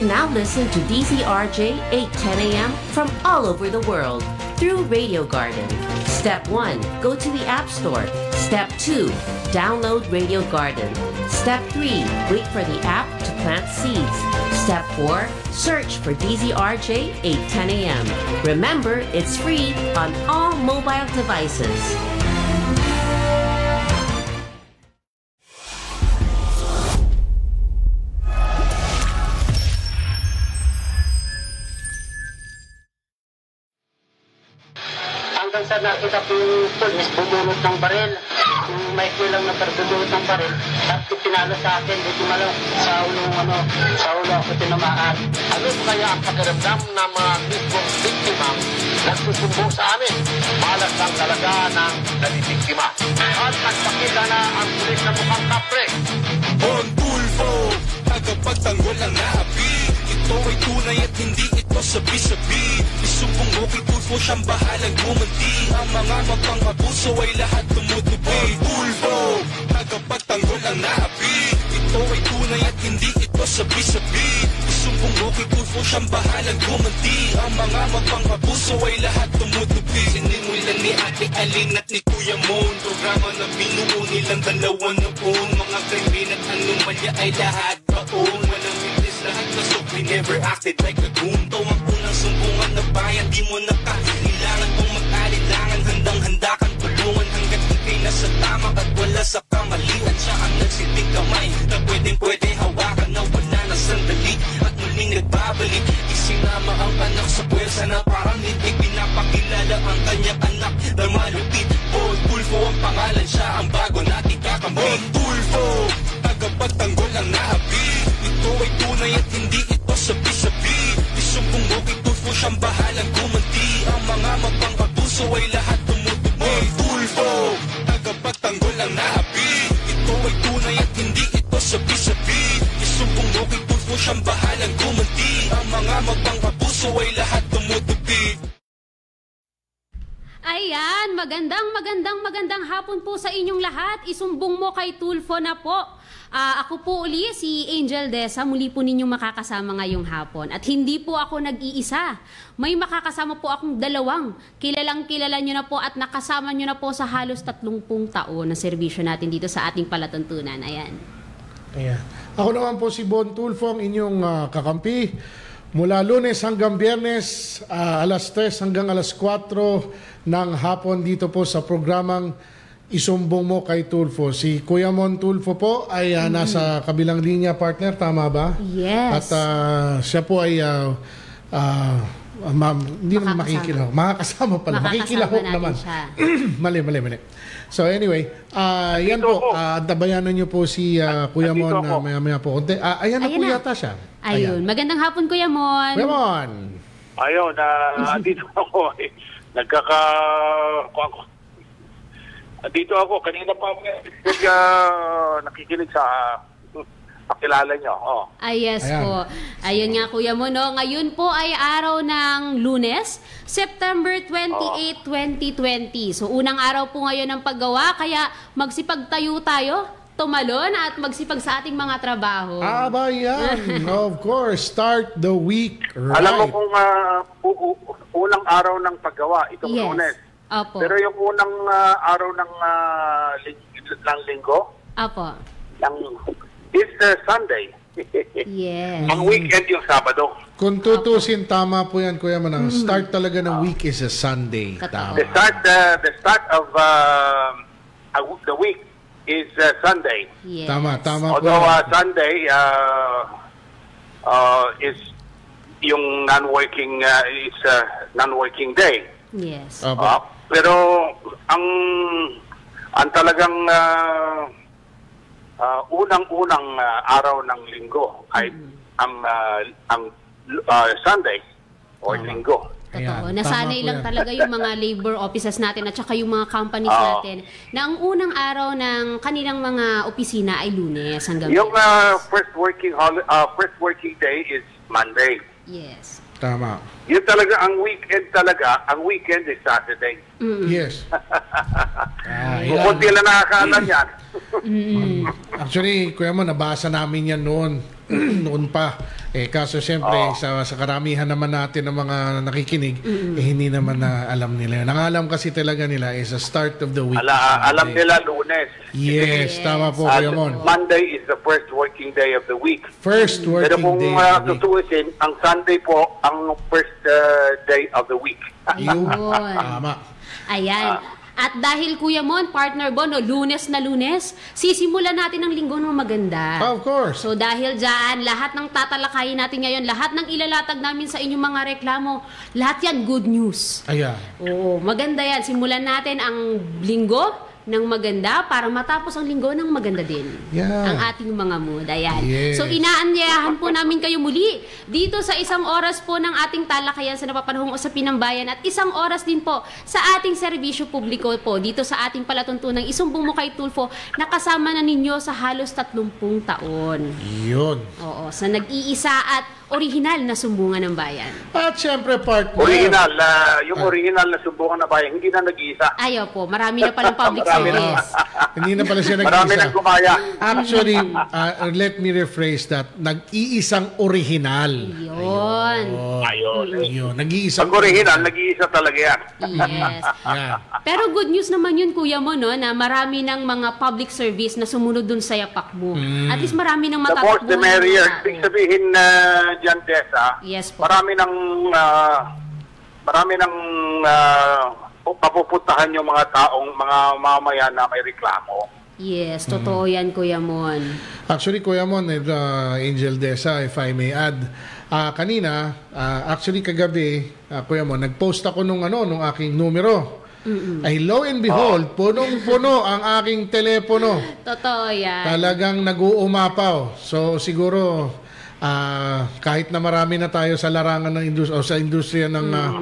Now listen to DZRJ 810 a.m. from all over the world through Radio Garden. Step 1. Go to the App Store. Step 2. Download Radio Garden. Step 3. Wait for the app to plant seeds. Step 4. Search for DZRJ 810 a.m. Remember, it's free on all mobile devices. Hanggang sa nakita ko yung polis bumunot ng baril. Yung Mikey lang na pero bumunot ng baril. Tapos pinalo sa akin, di ko malam sa ulo, ano, sa ulo ako tinamaan. Ano kaya ang pakiramdam ng mga mismong biktima nagsusumbong sa amin? Malas lang talaga ng nabibiktima. At nagpakita na ang pulis na mukhang kapre. Bon Tulfo, tagapagtanggol ang naapi Ito ay tunay at hindi ito sabi-sabi. Isumbong mo kay Tulfo siyang bahalang gumanti Ang mga magpang-abuso ay lahat tumutupi Bon Tulfo, tagapagtanggol ang naapi. Ito ay tunay at hindi ito sabi-sabi. Isumbong mo kay Tulfo siyang bahalang gumanti Ang mga magpang-abuso ay lahat tumutupi Sinimulan ni Ate Aling at ni Kuya Mon. Programa na binuo nilang dalawa noon. Mga krimen at anomalya ay lahat baon. Walang lahat na so we never acted like a goon. To ang unang sumbungan na bayan Di mo na kailangan kung mag-alilangan Handang-handa kang tulungan. Hanggat ikay nasa tama at wala sa kamalian Siya ang nagsilbing kamay Na pwedeng pwede hawakan na wala na sandali. At muling nagbabalik Isinama ang anak sa pwersa na parang hindi Pinapakilala lahat. Isumbong mo kay Tulfo na po. Ah, ako po uli si Angel Desa. Muli po ninyong makakasama ngayong hapon. At hindi po ako nag-iisa. May makakasama po akong dalawang. Kilalang kilala nyo na po at nakasama nyo na po sa halos 30 taon na serbisyo natin dito sa ating palatuntunan. Ayan. Ayan. Ako naman po si Bon Tulfo, ang inyong ah, kakampi. Mula lunes hanggang biyernes, ah, alas 3 hanggang alas 4 ng hapon dito po sa programang Isumbong mo kay Tulfo. Si Kuya Mon Tulfo po ay ah, nasa kabilang linya partner, tama ba? Yes. At ah, siya po ay ah, ah, ma'am, hindi naman makikilahok. Makakasama pala. Makikilahok naman. siya. mali, mali, mali. So anyway, ah yan po, ako. ah tabayanan niyo po si ah, Kuya Mon na ako. maya-maya po. Ah, ayan na Ayan po na. yata siya. Ayun. Magandang hapon, Kuya Mon. Kuya Mon. Ayun, na dito ako eh. Nagkaka... Dito ako, kanina pa ako uh, nakikinig sa pakilala nyo. Oh. Ay, yes Ayan. po. Ayun nga, Kuya Mo, no? Ngayon po ay araw ng lunes, September 28, 2020. So, unang araw po ngayon ng paggawa, kaya magsipagtayo tayo, tumalon at magsipag sa ating mga trabaho. Ah, ba yan. of course, start the week right. Alam mo kung ah, u- u- unang araw ng paggawa, itong Yes. lunes. Opo. Pero yung unang ah, araw ng, ah, ling- ng linggo, Opo. ng, is uh, Sunday. Yes. Ang weekend yung Sabado. Kung tutusin, tama po yan, Kuya Mon. Ang start talaga ng week is a Sunday. Totoo. Tama. The start, uh, the start of uh, a w- the week is uh, Sunday. Yes. Tama, tama po. Although uh, Sunday uh, uh, is yung non-working uh, is uh, non-working day. Yes. Opo. Uh, pero ang ang talagang uh, uh, unang-unang uh, araw ng linggo ay ang uh, ang uh, Sunday or Tama. linggo. Totoo. Ayan, Nasanay lang yan. talaga yung mga labor offices natin at saka yung mga companies Oo. natin na ang unang araw ng kanilang mga opisina ay lunes hanggang Yung uh, first working hol- uh, first working day is Monday. Yes. Tama. Yun talaga ang weekend talaga, ang weekend is Saturday. Yes. Ah. Kukunti lang nakakaalam yan. Mm. Actually, Kuya Mon, nabasa namin yan noon. noon pa. Eh, kaso siyempre, Oo. sa, sa karamihan naman natin ng mga nakikinig, eh, hindi naman na alam nila yun. Ang alam kasi talaga nila is the start of the week. Ala, alam Sunday. nila lunes. Yes, tama po, At Kuya Mon. Monday is the first working day of the week. First Pero working kung day uh, of the week. tutuusin, ang Sunday po ang first uh, day of the week. Yun. Tama. Ayan. At dahil Kuya Mon, partner Bon, no, lunes na lunes, sisimulan natin ang linggo ng maganda. Of course. So dahil dyan, lahat ng tatalakayin natin ngayon, lahat ng ilalatag namin sa inyong mga reklamo, lahat yan good news. Ayan. Oo, maganda yan. Simulan natin ang linggo ng maganda para matapos ang linggo ng maganda din. Yeah. Ang ating mga mood. Ayan. Yes. So inaanyayahan po namin kayo muli dito sa isang oras po ng ating talakayan sa napapanahong usapin ng bayan at isang oras din po sa ating serbisyo publiko po dito sa ating palatuntunang isumbong mo kay Tulfo na kasama na ninyo sa halos 30 taon. Yun. Oo, sa nag-iisa at orihinal na sumbungan ng bayan. At syempre, partner. Original, uh, yung original na subukan na bayan, hindi na nag-iisa. Ayaw po, marami na palang public Marami na. service. Hindi na pala siya Marami nag-isa. nang gumaya. Actually, uh, let me rephrase that. Nag-iisang original. Yun. Ayun. Yun, nag-iisang Ang original, nag-iisa talaga yan. Yes. Yan. Pero good news naman yun, kuya mo, no, na marami ng mga public service na sumunod dun sa yapak mo. At least marami ng The more matatakbuhan. the ng merrier. Ibig sabihin na dyan, Tessa, Yes po. marami ng ah, marami ng uh, papupuntahan yung mga taong, mga mamamayan na may reklamo. Yes, totoo yan, kuya Mon. Actually, Kuya Mon, uh, Angel Desa, if I may add, ah, kanina, ah, actually kagabi, ah, Kuya Mon, nag-post ako nung, ano, nung aking numero. Ay, lo and behold, punong-puno ang aking telepono. Totoo yan. Talagang nag-uumapaw. So, siguro, ah, kahit na marami na tayo sa larangan ng indus- o sa industriya ng ah,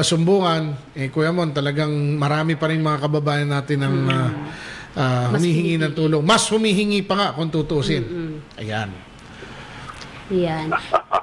sumbungan, eh, Kuya Mon, talagang marami pa rin mga kababayan natin ng ah, ah, humihingi ng tulong. Mas humihingi pa nga kung tutusin. Ayan. Yan.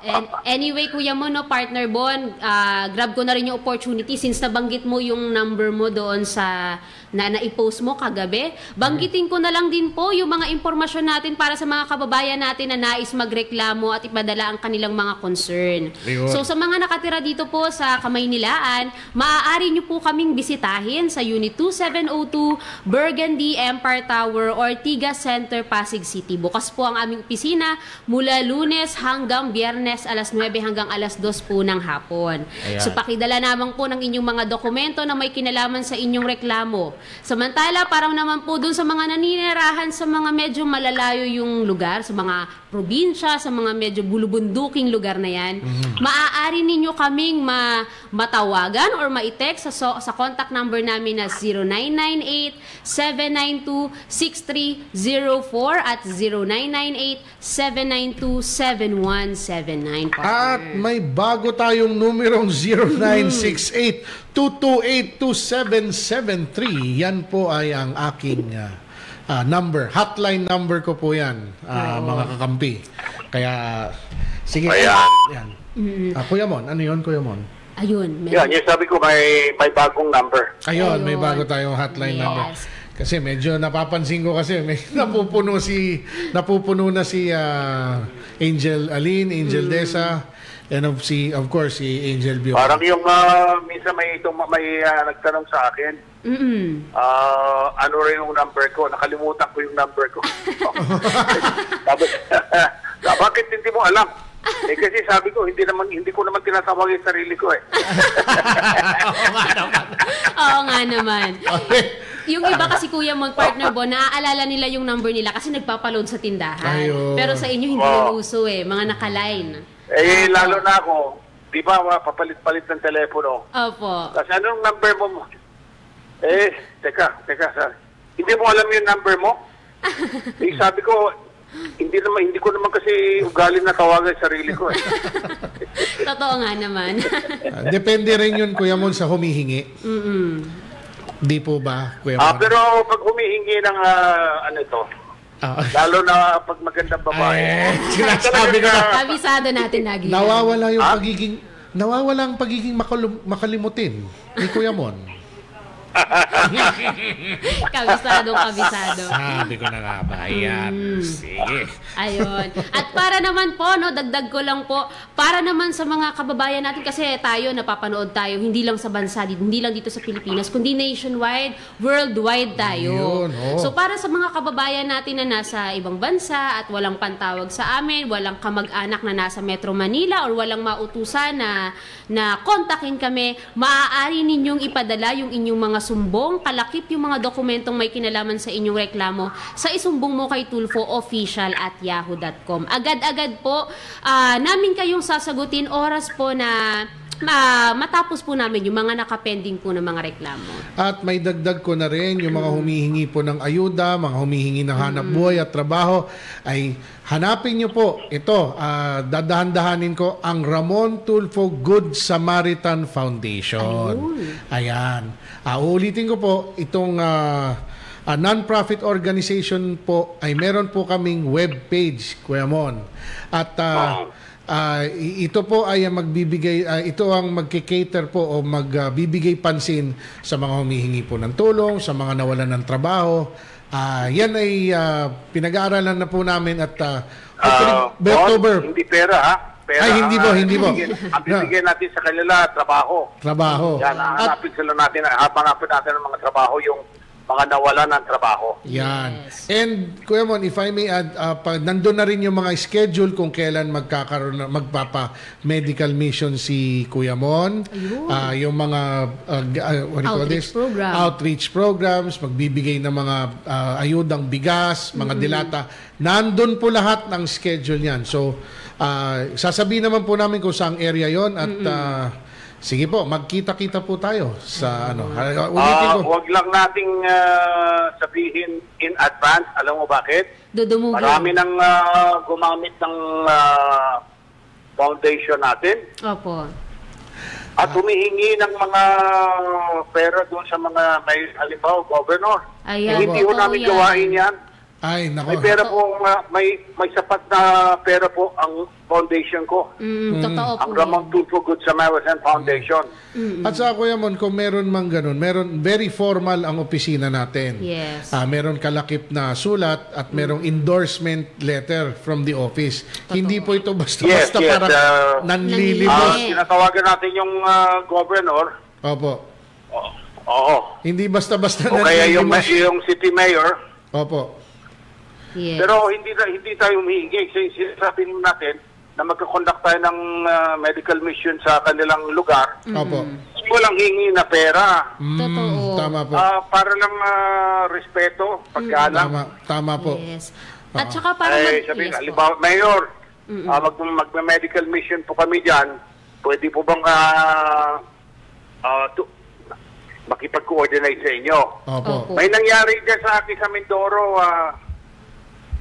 And anyway, Kuya Mo, no, partner Bon, ah, grab ko na rin yung opportunity since nabanggit mo yung number mo doon sa na na-post mo kagabi. Banggitin ko na lang din po yung mga impormasyon natin para sa mga kababayan natin na nais magreklamo at ipadala ang kanilang mga concern. Ayun. So sa mga nakatira dito po sa Kamaynilaan, maaari nyo po kaming bisitahin sa Unit 2702 Burgundy Empire Tower Ortigas Center, Pasig City. Bukas po ang aming opisina mula lunes hanggang biyernes alas 9 hanggang alas 2 po ng hapon. Ayan. So pakidala naman po ng inyong mga dokumento na may kinalaman sa inyong reklamo. Samantala, parang naman po dun sa mga naninirahan sa mga medyo malalayo yung lugar, sa mga probinsya, sa mga medyo bulubunduking lugar na yan, maaari ninyo kaming ma matawagan or ma-text sa, so, sa contact number namin na 0998-792-6304 at 0998-792-7179. At may bago tayong numerong 0968-228-2773. Yan po ay ang aking ah, ah, number. Hotline number ko po yan, ah, mga kakampi. Kaya, sige. Ayan. Yan. Ah, Kuya Mon, ano yun, Kuya Mon? Ayun. meron- Yan, yung sabi ko may, may bagong number. Ayun, may Ayun. bago tayong hotline Yes. number. Kasi medyo napapansin ko kasi may napupuno si napupuno na si ah, Angel Aline, Angel Desa, and of si of course si Angel Bio. Parang yung uh, minsan may itong may ah, nagtanong sa akin, Mm-mm. ah, ano rin yung number ko? Nakalimutan ko yung number ko. Tapos, bakit hindi mo alam? Eh kasi sabi ko, hindi naman hindi ko naman tinatawag yung sarili ko eh. Oo nga naman. Okay. Yung iba kasi kuya mo, partner mo, naaalala nila yung number nila kasi nagpapaload sa tindahan. Ayun. Pero sa inyo hindi Wow. yung uso eh, mga nakaline. Eh lalo na ako, di ba papalit-palit ng telepono. Opo. Kasi anong number mo? Eh, teka, teka, sorry. Hindi mo alam yung number mo? eh, sabi ko, hindi naman hindi ko naman kasi ugali na tawagan yung sarili ko eh. Totoo nga naman. Ah, depende rin yun Kuya Mon sa humihingi. Mm-mm. Di po ba, Kuya Ah, Mon? pero pag humihingi ng ah, ano ito, Ah, lalo na pag magandang babae. Ay, sinasabi ko na. Kabisado natin lagi. Nawawala yung Ah? pagiging nawawala ang pagiging makalum- makalimutin ni Kuya Mon. Kabisadong kabisado. Sabi ko na nga ba, yan. Mm. Sige. Ayun. At para naman po, no, dagdag ko lang po, para naman sa mga kababayan natin, kasi tayo, napapanood tayo, hindi lang sa bansa, hindi lang dito sa Pilipinas, kundi nationwide, worldwide tayo. Yun, oh. So para sa mga kababayan natin na nasa ibang bansa at walang pantawag sa amin, walang kamag-anak na nasa Metro Manila or walang mautusan na, na kontakin kami, maaari ninyong ipadala yung inyong mga sumbong, kalakip yung mga dokumentong may kinalaman sa inyong reklamo sa isumbong mo kay Tulfo official at yahoo.com. Agad-agad po, ah, namin kayong sasagutin oras po na ah, matapos po namin yung mga nakapending po ng mga reklamo. At may dagdag ko na rin, yung mga humihingi po ng ayuda, mga humihingi ng hanap buhay at trabaho, ay hanapin nyo po ito, ah, dadahan-dahanin ko, ang Ramon Tulfo Good Samaritan Foundation. Ayan. Ah, uulitin ko po, itong ah, ah, non-profit organization po ay meron po kaming web page, Kuya Mon. At ah, I- ito po ay magbibigay ah, ito ang magke-cater po o magbibigay pansin sa mga humihingi po ng tulong, sa mga nawalan ng trabaho. Ah, yan ay ah, pinag-aaralan na po namin at uh, by October hindi pera ha. Pera, Ay, hindi po, hindi po. Ang bibigyan natin sa kanila, trabaho. trabaho. Yan, hanapin sila natin, hanapin natin ng mga trabaho, yung mga nawalan ng trabaho. Yan. Yes. And Kuya Mon, if I may add, uh, pag nandun na rin yung mga schedule kung kailan magkakaroon na, magpapa medical mission si Kuya Mon. Ah, yung mga uh, uh, what do you call Outreach this? program. Outreach programs, magbibigay ng mga ah, ayudang bigas, mga dilata. Nandun po lahat ng schedule niyan. So, ah, sasabihin naman po namin kung saang area yon at ah, sige po, magkita-kita po tayo sa ano. Ulitin ko. huwag lang nating ah, sabihin in advance. Alam mo bakit? Dudumugin. Marami nang ah, gumamit ng ah, foundation natin Opo. at humihingi ng mga pera doon sa mga may halimbawa governor. Ayan, Eh, hindi ho namin yan. gawain yan. Ay, nako. May pera po, ah, may may sapat na pera po ang foundation ko. Mm, totoo po. Ang Ramon. Tulfo Good Samaritan Foundation. At sa Kuya Mon, kung meron mang ganun, meron very formal ang opisina natin. Yes. Ah, meron kalakip na sulat at merong endorsement letter from the office. Hindi po ito basta-basta Yes, yes, para ah, nanlilimos. Tinatawagan natin yung ah, governor. Opo. Oo. Oo. Hindi basta-basta O kaya yung, nanlilimos. yung city mayor. Opo. Yes. Pero hindi na- hindi tayo humihingi. Sin- Sinasabi natin na magkakondak tayo ng ah, medical mission sa kanilang lugar. Opo. Walang hingi na pera. Mm, Totoo. Tama po. Ah, para lang ah, respeto, paggalang. Tama, tama po. Yes. At saka para Ay, mag- sabihin, yes halimbawa, Mayor, ah, mag, magme-medical mission po kami dyan. Pwede po bang ah, ah, tu- makipag-coordinate sa inyo? Opo. Opo. May nangyari dyan sa akin sa Mindoro, ah,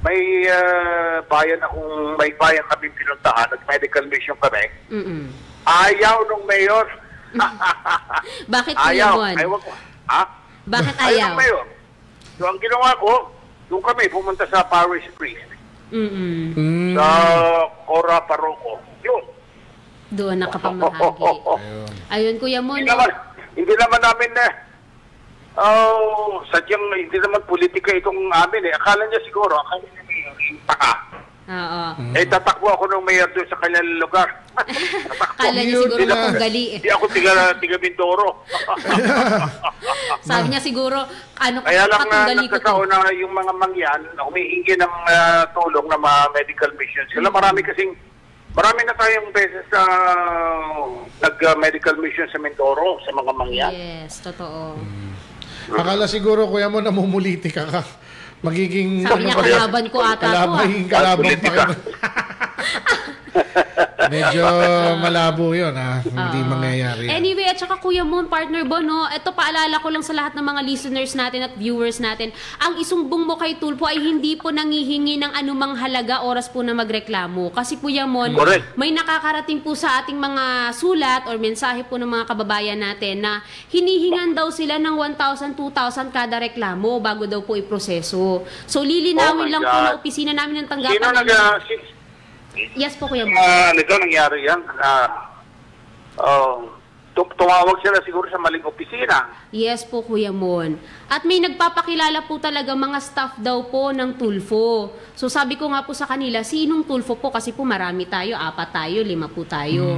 may ah, bayan akong, may bayan kami pinuntahan, nag-medical mission kami. Mm-mm. Ayaw nung mayor. Bakit ayaw. Ayaw ko. Ha? Bakit Ayaw ayaw? ng mayor. So, ang ginawa ko, doon kami pumunta sa parish priest Mm-mm. Mm, sa Ora Paroco. Yun. Doon nakapamahagi. Ayun, Kuya Mon. Hindi naman, hindi naman namin na Oh, sadyang hindi naman politika itong amin eh. Akala niya siguro, akala niya mayor, yung taka. Oo. Eh, tatakbo ako ng mayor doon sa kanilang lugar. Tatakbo. Akala niya siguro Yun na. kung gali. eh. Hindi ako tiga, tiga Mindoro. Sabi niya siguro, ano Kaya lang na katunggali ko to. nagkataon na yung mga mangyan na humihingi ng ah, tulong ng mga medical missions. Sila marami kasing, marami na tayong beses na nag-medical mission sa Mindoro, sa mga mangyan. Yes, totoo. Akala siguro, Kuya Mon, namumuliti ka ka. Magiging... Sabi niya, pa- kalaban ko ata to, Kalaban, ah. magiging kalaban pa. Medyo malabo yun, ha? Hindi Oo. mangyayari. yan. Anyway, at saka Kuya Moon, partner Bon, no, ito paalala ko lang sa lahat ng mga listeners natin at viewers natin, ang isumbong mo kay Tulpo ay hindi po nangihingi ng anumang halaga oras po na magreklamo. Kasi Kuya Mon, Correct. may nakakarating po sa ating mga sulat or mensahe po ng mga kababayan natin na hinihingan daw sila ng 1,000, 2,000 kada reklamo bago daw po iproseso. So lilinawin Oh lang po God. ng opisina namin ng Sino tanggapan. nag... namin- ah, si- Yes po Kuya Mon. Ah, nito nangyari yan. Ah, oh, tum- tumawag sila siguro sa maling opisina. Yes po, Kuya Mon. At may nagpapakilala po talaga mga staff daw po ng Tulfo. So sabi ko nga po sa kanila, sinong Tulfo po? Kasi po marami tayo, apat tayo, lima po tayo.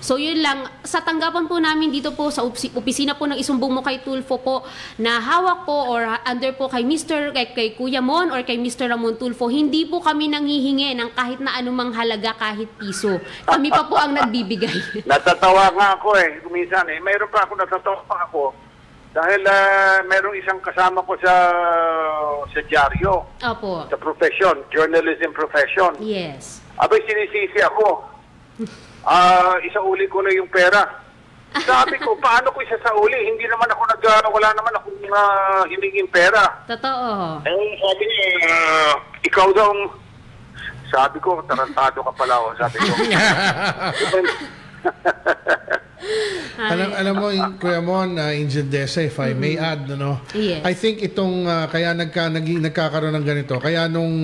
So yun lang, sa tanggapan po namin dito po sa opisina po ng isumbong mo kay Tulfo po, na hawak po or under po kay Mr. kay, kay Kuya Mon or kay Mr. Ramon Tulfo, hindi po kami nanghihingi ng kahit na anumang halaga kahit piso. Kami pa po ang nagbibigay. Natatawa nga ako eh, kuminsan eh. Mayroon pa ako natatawa pa ako. Dahil ah, mayroong isang kasama ko sa sa dyaryo, Opo. sa profession, journalism profession. Yes. Abay, sinisisi ako. Ah, isauli ko na yung pera. Sabi ko, paano ko isa sa uli? Hindi naman ako nag, ah, wala naman akong uh, hiningin pera. Totoo. Eh, sabi niya, ah, ikaw daw, ang- sabi ko, tarantado ka pala. Oh. Sabi ko, Alam, alam mo, in- Kuya Mon, uh, Angel Desa, if I may add, ano, Yes. I think itong, ah, kaya nagka, naging, nagkakaroon ng ganito, kaya nung,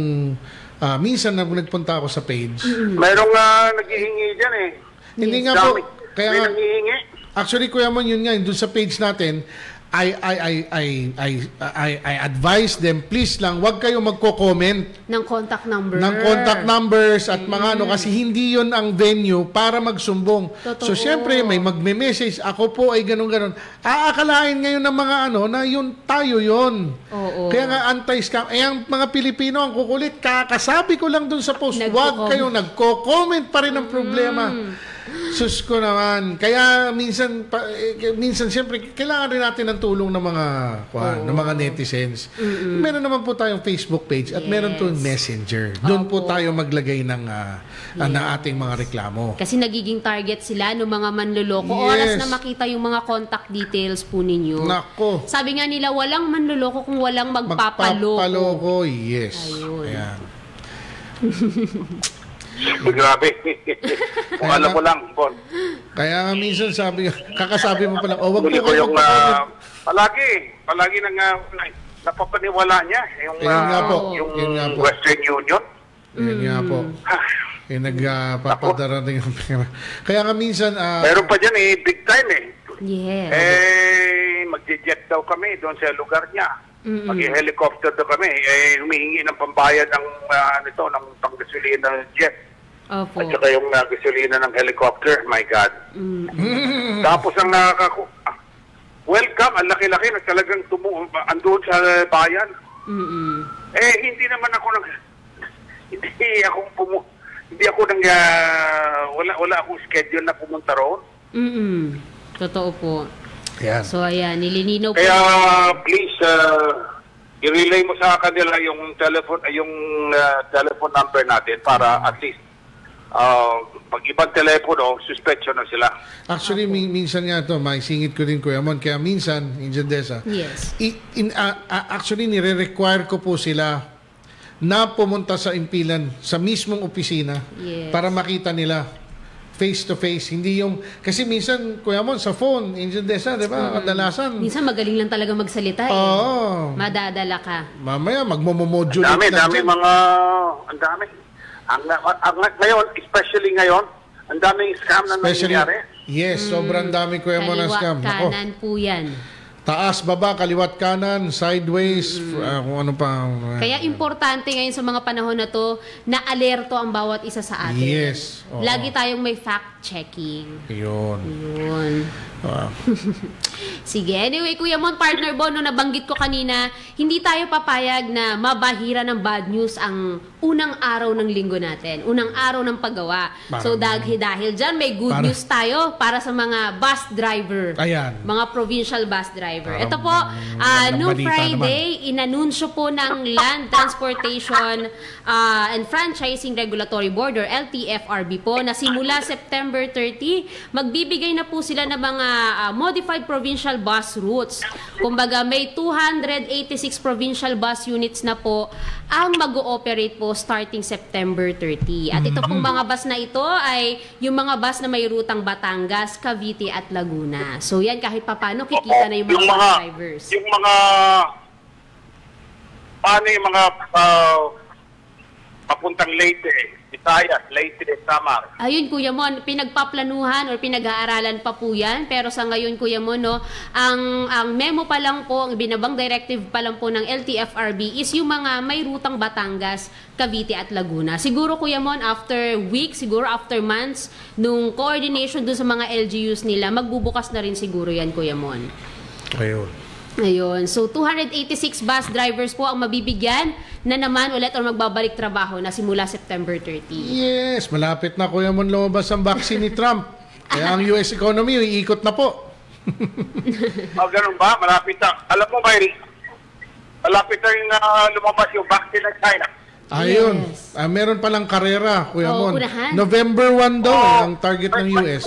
ah, minsan na nagpunta ako sa page, mayroong uh, naghihingi dyan eh. hindi nga po, kaya May nga, nanghihingi. Actually, Kuya Mon, yun nga, doon sa page natin, I, I, I, I, I, I, I advise them, please lang, wag kayo magko-comment ng contact number. ng contact numbers at mga ano, kasi hindi yun ang venue para magsumbong. Totoo. So, syempre, may magme-message, ako po ay ganun-ganun. Aakalain ngayon ng mga ano, na yun, tayo yun. Oo. Kaya nga anti-scam. Eh, ang mga Pilipino, ang kukulit, kakasabi ko lang dun sa post, wag kayo nagko-comment pa rin ang problema. Sus ko naman. Kaya minsan pa, eh, minsan siyempre kailangan rin natin ng tulong ng mga kwan, ng mga netizens. Meron naman po tayong Facebook page at meron po Yes. Messenger. Doon po tayo maglagay ng ah, ah, ng ating mga reklamo. Kasi nagiging target sila ng mga manloloko. Yes. Oras na makita yung mga contact details po ninyo. Nako. Sabi nga nila, walang manloloko kung walang magpapaloko. Magpapaloko, yes. Ayun. Ayan. Grabe. Kung alam mo lang, Bon. Kaya nga minsan sabi, kakasabi mo pala, oh, wag Huli ko kayo yung, magko-comment. ah, palagi, palagi nang uh, napapaniwala niya. Yung, Ayun nga ah, po, yung yun nga po. Western Union. Yan nga po. Ah, Eh, nagpapadarating yung pera. Kaya nga minsan, ah, Meron pa dyan eh, big time eh. Yes. Eh, magje-jet daw kami doon sa lugar niya. Mm-mm. Mag-helicopter daw kami. Eh, humihingi ng pambayad ng, uh, nito, ng panggasolina ng jet. Opo. At saka yung uh, gasolina ng helicopter. My God. Mm. Tapos ang nakakaku... ah, welcome, ang laki-laki na talagang tumu... Andoon sa bayan. Mm-mm. Eh, hindi naman ako nag... Hindi ako pumu... Hindi ako nang... ah, wala, wala akong schedule na pumunta roon. Mm-mm. Totoo po. Yan. So, ayan, nililinaw po. Kaya please uh, i-relay mo sa kanila yung telephone uh, yung uh, telephone number natin para at least uh, pag ibang telepono, suspect na sila. Actually, min- minsan nga to, may singit ko din Kuya Mon. Kaya minsan, Injan Desa, Yes. i- in, ah, ah, actually, nire-require ko po sila na pumunta sa impilan, sa mismong opisina, Yes. para makita nila face to face. Hindi yung, kasi minsan, Kuya Mon, sa phone, Injan Desa, di ba? Kadalasan. Minsan magaling lang talaga magsalita eh. Oo. Madadala ka. Mamaya, magmomodulate dami, dami mga, ang dami. Ang, ang, ngayon, especially ngayon, ang daming scam na Especially, nangyayari. yes, sobrang dami Mon ang Kaliwa, scam. Ako, kanan po yan. taas, baba, kaliwat, kanan, sideways, ah, kung ano pa. ah, Kaya importante ngayon sa mga panahon na to na alerto ang bawat isa sa atin. Yes. Oo. Lagi tayong may fact-checking. Yun. Yun. Ah. Sige. Anyway, Kuya Mon, partner Bon, no, nabanggit ko kanina, hindi tayo papayag na mabahira ng bad news ang unang araw ng linggo natin. Unang araw ng paggawa. so, Parang- dahil, dahil dyan, may good Parang- news tayo para sa mga bus driver. Ayan. Mga provincial bus driver. Parang Ito po, ah, magandang noong balita Friday, inanunsyo po ng Land Transportation ah, and Franchising Regulatory Board or LTFRB po na simula September 30, magbibigay na po sila ng mga ah, modified provincial bus routes. Kumbaga may 286 provincial bus units na po ang mag-ooperate po starting September 30. At ito pong mga bus na ito ay yung mga bus na may rutang Batangas, Cavite at Laguna. So yan kahit papano kikita na yung mga, bus drivers. Yung mga, paano yung mga uh, papuntang Leyte, Visayas, Leyte, Samar. Ayun, Kuya Mon, pinagpaplanuhan or pinag-aaralan pa po yan. Pero sa ngayon, Kuya Mon, no, ang, ang memo pa lang po, ang binabang directive pa lang po ng LTFRB is yung mga may rutang Batangas, Cavite at Laguna. Siguro, Kuya Mon, after weeks, siguro after months, nung coordination dun sa mga LGUs nila, magbubukas na rin siguro yan, Kuya Mon. Ayun. Ayun. So, 286 bus drivers po ang mabibigyan na naman ulit or magbabalik trabaho na simula September 30. Yes, malapit na Kuya Mon lumabas ang vaccine ni Trump. Kaya ang US economy, iikot na po. Oh, ganun ba? Malapit na. Alam mo, Mary, malapit na yung ah, lumabas yung vaccine ng China. Ayun. Yes. Ah, meron palang karera, Kuya Oo, Mon. unahan. November 1 daw Oo. eh, ang target ng US.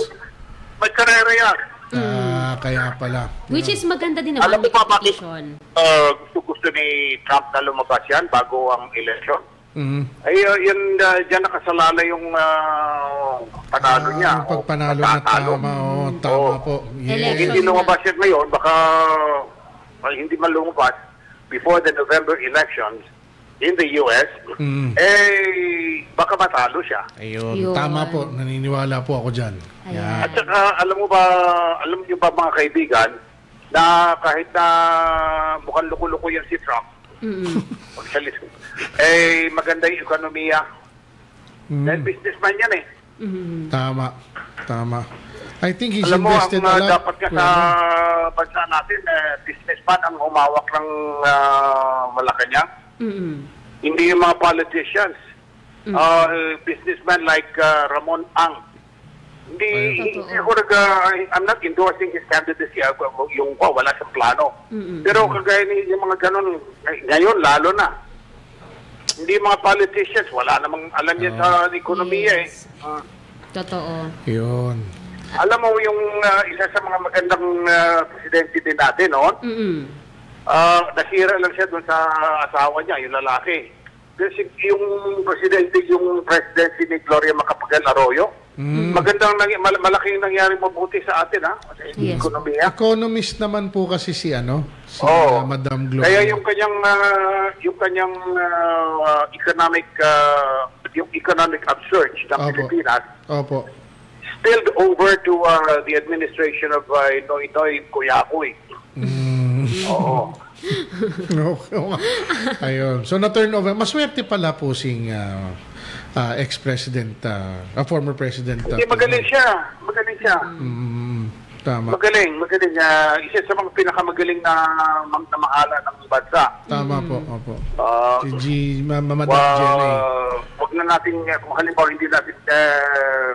May karera yan. Ah, kaya pala. Which is maganda din Alam naman mo ba bakit competition. uh, gusto-gusto ni Trump na lumabas yan bago ang election? Mhm. Ay, uh, yan, uh, dyan nakasalala yung uh, panalo niya. Ah, yung pagpanalo o na patatalo. tama. Oo, tama Oo. po. Kung Election. Yes. hindi lumabas yan ngayon, baka ay, hindi man lumabas before the November elections in the US, Mm. eh, baka matalo siya. Ayun, Yun. tama po. Naniniwala po ako dyan. Ayan. Yan. At saka, alam mo ba, alam niyo ba mga kaibigan, na kahit na mukhang luko-luko yan si Trump, Mm-mm. eh, maganda yung ekonomiya. Mm. Dahil businessman yan eh. Mhm. Tama. Tama. I think he's Alam mo, ang invested uh, a lot. dapat nga sa bansa natin, eh, businessman ang humawak ng uh, Malacanang. Mm-mm. Hindi yung mga politicians. Uh, businessman like uh, Ramon Ang. Hindi, hindi ako nag, uh, I'm not endorsing his candidacy. uh, yung pa, wala siyang plano. Mm-mm. Pero kagaya ni yung mga ganun, ngay- ngayon lalo na. Hindi mga politicians, wala namang alam yan sa ekonomiya Yes. eh. Ah. Totoo. Yun. Alam mo yung uh, isa sa mga magandang uh, presidente din natin noon, Mm-mm. Ah, nasira lang siya doon sa asawa niya, yung lalaki. Kasi yung presidente, yung presidency ni Gloria Macapagal Arroyo, magandang, nangy- mal- malaking nangyari mabuti sa atin, ha? Sa Yes. ekonomiya. Economist naman po kasi si ano, si Oo. uh, Madam Gloria. Kaya yung kanyang, ah, yung kanyang ah, economic, ah, yung economic upsurge ng Opo. Pilipinas, Opo. spilled over to ah, the administration of uh, Noy Noy Kuyakoy. Oo. Okay. Ayun. So na-turn over. Maswerte pala po sing uh, uh, ex-president, uh, uh, former president. uh, Hindi, magaling siya. Magaling siya. Mm, tama. Magaling, magaling. Ah, isa sa mga pinakamagaling na mang namahala ng bansa. Tama po. Opo. Ah, Si G, Ma- Ma- Madam wa- Jenny. wag na natin, kung halimbawa hindi natin uh,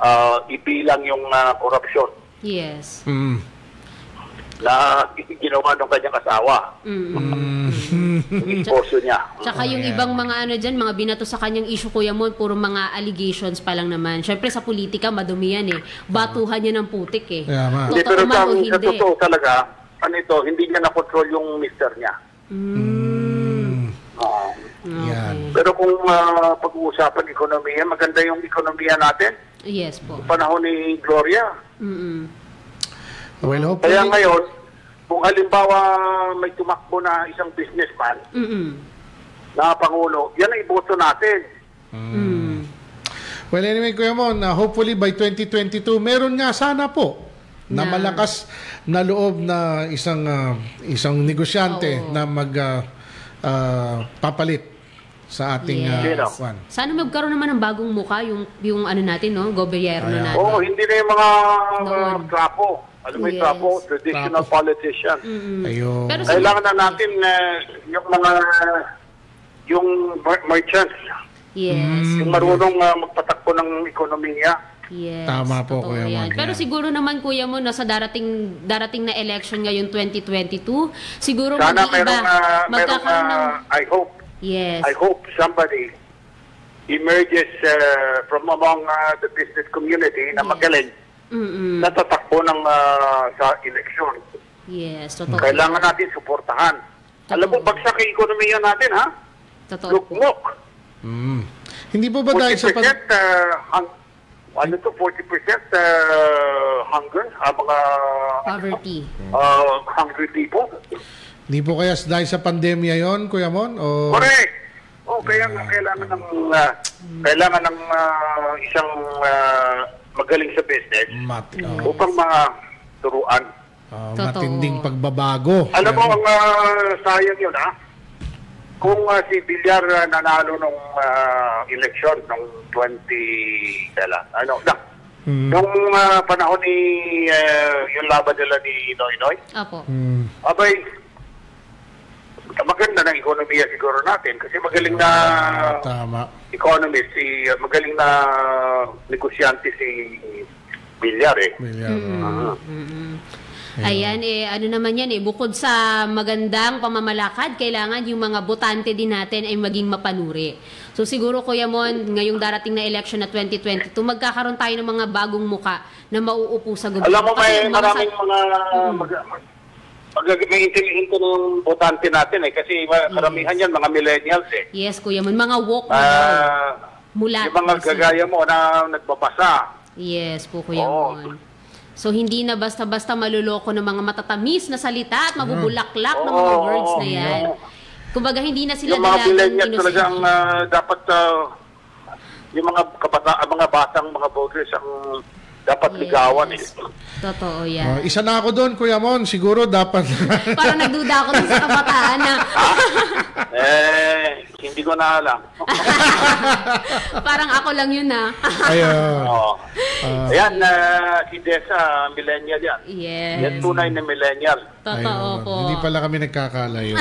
ah, ipilang yung ah, korupsyon Yes. Mm. Na ginawa ng kanyang asawa. Mm-mm. Yung esposo niya. Tsaka yung ibang mga ano dyan, mga binato sa kanyang issue, Kuya Mon, puro mga allegations pa lang naman. Siyempre sa politika, madumi yan eh. Batuhan niya ng putik eh. Tama. Hindi, pero Totoo man o sa, sa hindi. totoo talaga, ano ito, hindi niya na-control yung mister niya. Mm. Ah. Yan. pero kung ah, pag-uusapan ekonomiya, maganda yung ekonomiya natin. Yes po. Panahon ni Gloria. Mm-mm. Well, hopefully. Kaya ngayon, kung halimbawa may tumakbo na isang businessman Mm-mm. na Pangulo, yan ang iboto natin. Mm. Well, anyway, Kuya Mon, uh, hopefully by 2022, meron nga sana po na Na- malakas na loob na isang uh, isang negosyante Oo. na mag uh, uh, papalit sa ating uh, Yes. kwan. Sana magkaroon naman ng bagong muka yung yung ano natin no, gobyerno Ayan. natin. Oo, hindi na yung mga Noon. uh, trapo. Alam mo yung Yes. trapo, traditional Trapo. politician. Mm-mm. Ayun. Pero Kailangan na natin uh, yung mga yung mer- merchants, Yes. yung marunong uh, magpatakbo ng ekonomiya. Yes. Tama po, totoo Kuya. Mon, Pero siguro naman Kuya Mon, no, sa darating darating na election ngayon 2022, siguro Sana mag-iiba. merong, uh, merong magkakaroon ng uh, I hope, Yes. I hope somebody emerges uh, from among uh, the business community na Yes. magaling Mm-mm. na tatakbo ng uh, sa eleksyon. Yes, totoo. Kailangan natin suportahan. Alam mo, bagsak ang ekonomiya natin, ha? Totoo. Lugmok. Mm. Hindi po ba dahil 40% sa pag... uh, hung- ano to, 40% uh, hunger, ah, mga Poverty. uh, hungry people. Hindi po kaya dahil sa pandemya yon Kuya Mon? O... Correct. Oh, kaya nga kailangan ng ah, kailangan ng ah, isang ah, magaling sa business Mat, oh, upang mga turuan. ah, Totoo. matinding pagbabago. Alam mo, ang ah, sayang yun, ha? Kung ah, si Villar ah, nanalo nung ah, eleksyon nung 20, kala, ano, na, Mm. nung ah, panahon ni, ah, yung laban nila ni Noy Noy, Opo. Mm. abay, maganda ng ekonomiya siguro natin kasi magaling na Tama. economist, si, magaling na negosyante si Villar eh. Milyar, oh. Ah. Ayan, eh, ano naman yan eh, bukod sa magandang pamamalakad, kailangan yung mga botante din natin ay maging mapanuri. So siguro, Kuya Mon, ngayong darating na election na 2022, magkakaroon tayo ng mga bagong muka na mauupo sa gobyerno. Alam mo, may Kasi mga maraming sa- mga mag, may intelligent ng botante natin eh kasi karamihan yan mga millennials eh. Yes, Kuya Mon, mga walk daw. Ah, Mulat. yung mga Kasi- gagaya mo na nagbabasa. Yes po, Kuya Oo. So, hindi na basta-basta maluloko ng mga matatamis na salita at mabubulaklak ng mga Oo, words na yan. oo. Kumbaga, hindi na sila Yung mga millennials talaga ang ah, dapat ah, yung mga kabata, mga batang mga voters ang dapat Yes. ligawan eh. Totoo Oh, yan. isa na ako doon, Kuya Mon. Siguro dapat... Parang nagduda ako sa kabataan na Eh, hindi ko na alam. parang ako lang yun ah. na. Ayun. Oo. Ayan, ah, si Desa, millennial yan. yes. Yan tunay na millennial. Totoo Ayun. po. Hindi pala kami nagkakalayo.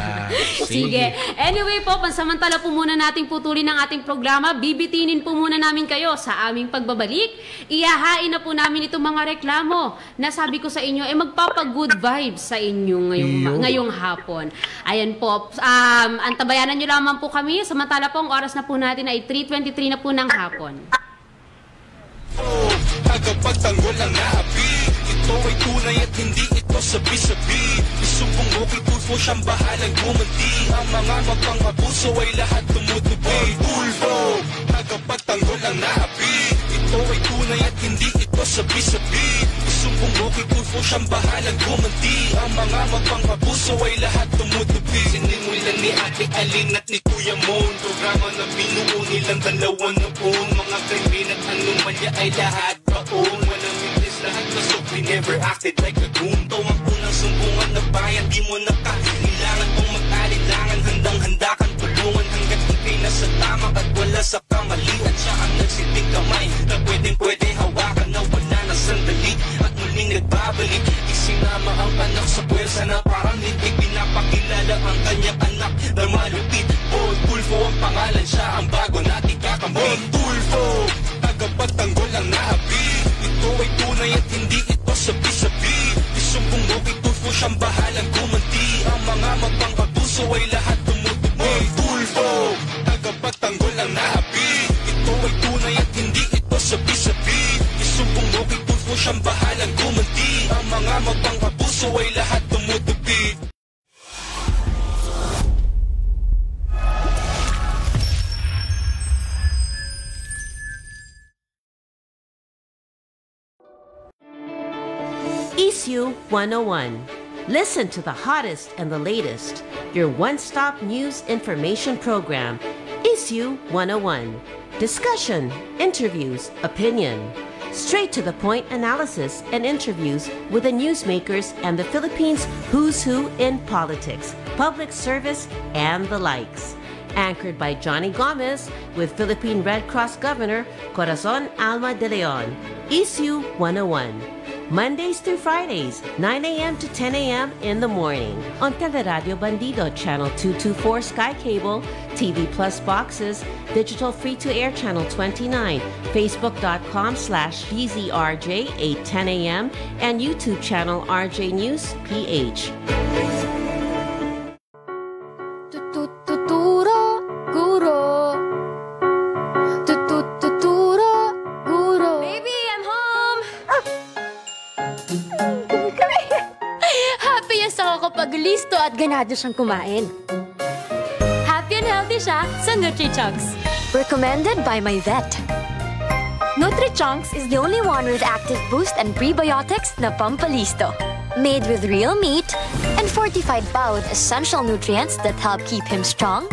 Sige. Anyway po, pansamantala po muna nating putulin ang ating programa. Bibitinin po muna namin kayo sa aming pagbabalik. Iyahain na po namin itong mga reklamo na sabi ko sa inyo, eh magpapag-good vibes sa inyo ngayong, Iyo. ngayong hapon. Ayan po. Um, antabayanan nyo lamang po kami. Samantala po, ang oras na po natin ay 3.23 na po ng hapon. Tagapagtanggol ang Ito ay tunay at hindi ito sabi-sabi. Isubong mo kay Tulfo siyang bahalang gumanti Ang mga mapang-abuso ay lahat tumutubi. Tulfo, tagapagtanggol ang naapi. Ito ay tunay at hindi ito sabi-sabi. Isubong mo kay Tulfo siyang bahalang gumanti Ang mga mapang-abuso ay lahat tumutubi. Sinimulan ni Ate Alin at ni Kuya Mon. Programa na binuo nilang dalawang noon. Mga krimen at anomalya ay lahat baon. Walang witness lahat pasok We never acted like a goon To ang unang sumbungan na bayan. Di mo nakailangan pong mag-alilangan. Handang-handa kang tulungan Hanggat ikay nasa tama at wala sa kamalian. Siya ang nagsiting kamay Na pwedeng pwede hawakan na wala na sandali. At muling nagbabalik Isinama ang anak sa pwersa na parang litig Pinapakilala ang kanyang anak na malupit. Paul Tulfo ang pangalan siya Ang bago natin kakampi Tulfo, tagapagtanggol ang naapi Ito ay siyang bahalang gumanti Ang mga mapang-abuso ay lahat tumutubi Tulfo, tagapagtanggol ang naapi Ito ay tunay at hindi ito sabi-sabi. Isumbong mo kay Tulfo siyang bahalang gumanti Ang mga mapang-abuso ay lahat tumutubi Issue 101. Listen to the hottest and the latest. Your one stop news information program. Issue 101. Discussion, interviews, opinion. Straight to the point analysis and interviews with the newsmakers and the Philippines' who's who in politics, public service, and the likes anchored by Johnny Gomez with Philippine Red Cross Governor Corazon Alma de Leon. Issue 101. Mondays through Fridays, 9 a.m. to 10 a.m. in the morning on Teleradio Bandido Channel 224 Sky Cable, TV Plus boxes, digital free-to-air Channel 29, Facebook.com slash BZRJ 810 a.m. and YouTube channel RJ News PH. Listo at ganado siyang kumain. Happy and healthy siya sa NutriChunks. Recommended by my vet. NutriChunks is the only one with active boost and prebiotics na pampalisto. Made with real meat and fortified pa with essential nutrients that help keep him strong,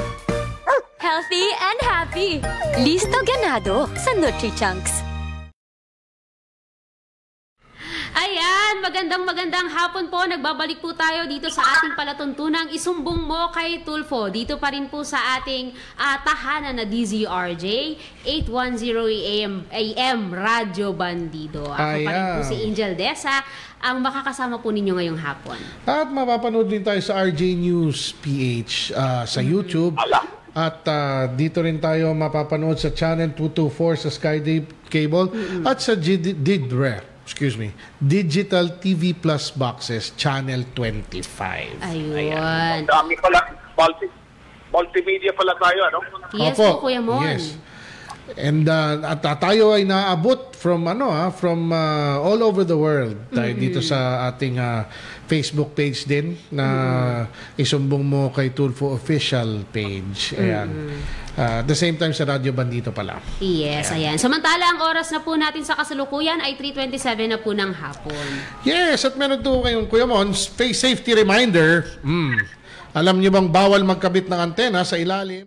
healthy and happy. Listo ganado sa NutriChunks. Ayan, magandang magandang hapon po. Nagbabalik po tayo dito sa ating palatuntunang isumbong mo kay Tulfo. Dito pa rin po sa ating ah, tahanan na DZRJ 810 AM, AM Radyo Bandido. Ako pa rin po Ayan. si Angel Desa, ang makakasama po ninyo ngayong hapon. At mapapanood din tayo sa RJ News PH ah, sa YouTube. At ah, dito rin tayo mapapanood sa channel 224 sa Sky Cable at sa G- Didre, excuse me, Digital TV Plus Boxes Channel 25. Ayun. Dami pala, multi, multimedia pala tayo, ano? Yes Opo, po, Kuya Mon. Yes. And uh, at at tayo ay naabot from ano ah, from uh, all over the world. Tayo dito sa ating uh, Facebook page din na isumbong mo kay Tulfo official page. Ayan. Uh, at the same time sa Radio Bandito pala. Yes, ayan. Samantala, ang oras na po natin sa kasalukuyan ay 3.27 na po ng hapon. Yes, at meron to kayong Kuya Mon, space safety reminder. Hmm. Alam niyo bang bawal magkabit ng antena sa ilalim?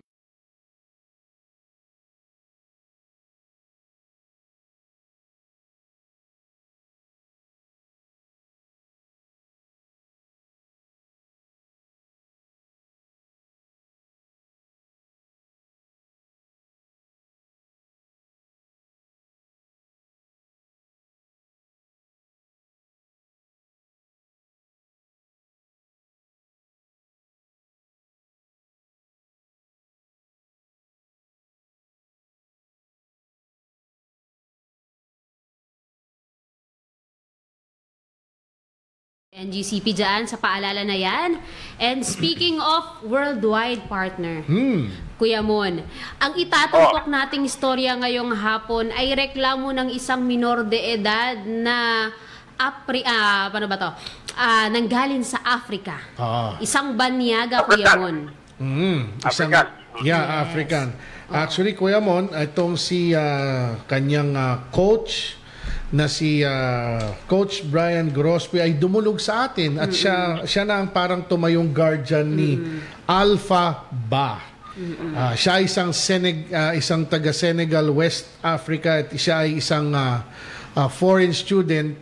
NGCP dyan sa paalala na yan. And speaking of worldwide partner, Hmm. Kuya Mon, ang itatumpok nating istorya ngayong hapon ay reklamo ng isang minor de edad na Apri, ah, paano ba to? Ah, nanggaling sa Africa. Ah. Isang banyaga, Kuya. Mon. Mm, isang- African. Yeah, Yes. African. Actually, Kuya Mon, itong si ah, kanyang ah, coach na si ah, Coach Brian Grosby ay dumulog sa atin at siya siya na ang parang tumayong guardian ni Alpha Ba. Ah, siya ay isang Seneg, ah, isang taga Senegal, West Africa at siya ay isang ah, ah, foreign student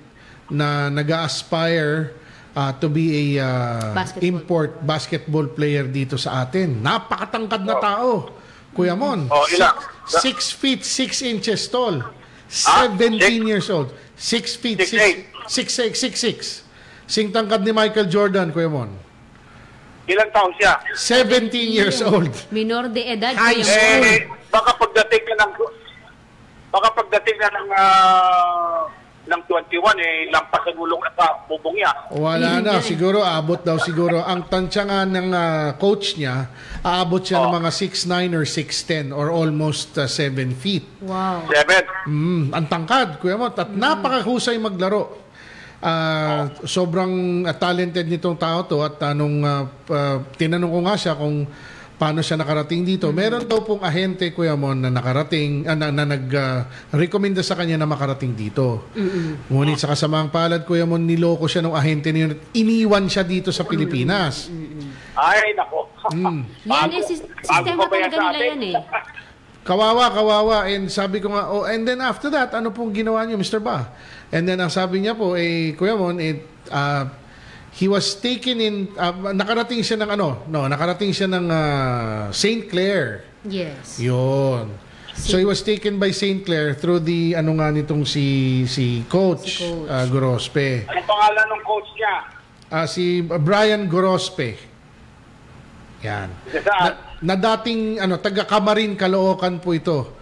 na nag-aspire ah, to be a ah, Basketball. import basketball player dito sa atin. Napakatangkad na tao. Kuya Mon. Oh, ilan? Six, six feet, six inches tall. 17 six? years old. Six feet, Six six, eight. six, six, six, six. Sing tangkad ni Michael Jordan, Kuya Mon. Ilang taon siya? 17 years old. Minor de edad, High school. Eh, baka pagdating na ng baka pagdating na ng ah, ng 21 eh lampas sa gulong na sa bubong niya. Wala na, siguro aabot daw siguro. Ang tansya nga ng ah, coach niya, aabot siya ng mga 6'9 or 6'10 or almost 7 feet. Wow. Seven. Mm, ang tangkad, Kuya Mo. At napakahusay maglaro. Ah, sobrang ah, talented nitong tao to at anong tinanong ko nga siya kung paano siya nakarating dito. Meron daw pong ahente, Kuya Mon, na nakarating, ah, na, na nag-recommenda sa kanya na makarating dito. Ngunit sa kasamaang palad, Kuya Mon, niloko siya ng ahente niyo. at Iniwan siya dito sa Pilipinas. Ay, nako. Mm. Yan eh, sis- sistema talaga nila yan eh. Kawawa, kawawa. And sabi ko nga, oh, and then after that, ano pong ginawa niyo, Mr. Ba? And then ang sabi niya po, eh, Kuya Mon, eh, ah, he was taken in, ah, nakarating siya ng ano, no, nakarating siya ng ah, St. Clair. Yes. Yun. So he was taken by St. Clair through the, ano nga nitong si, si Coach, Si Coach. ah, Gorospe. Anong pangalan ng coach niya? Ah, si Brian Gorospe. Yan. Na, na dating ano taga Kamarin Caloocan po ito.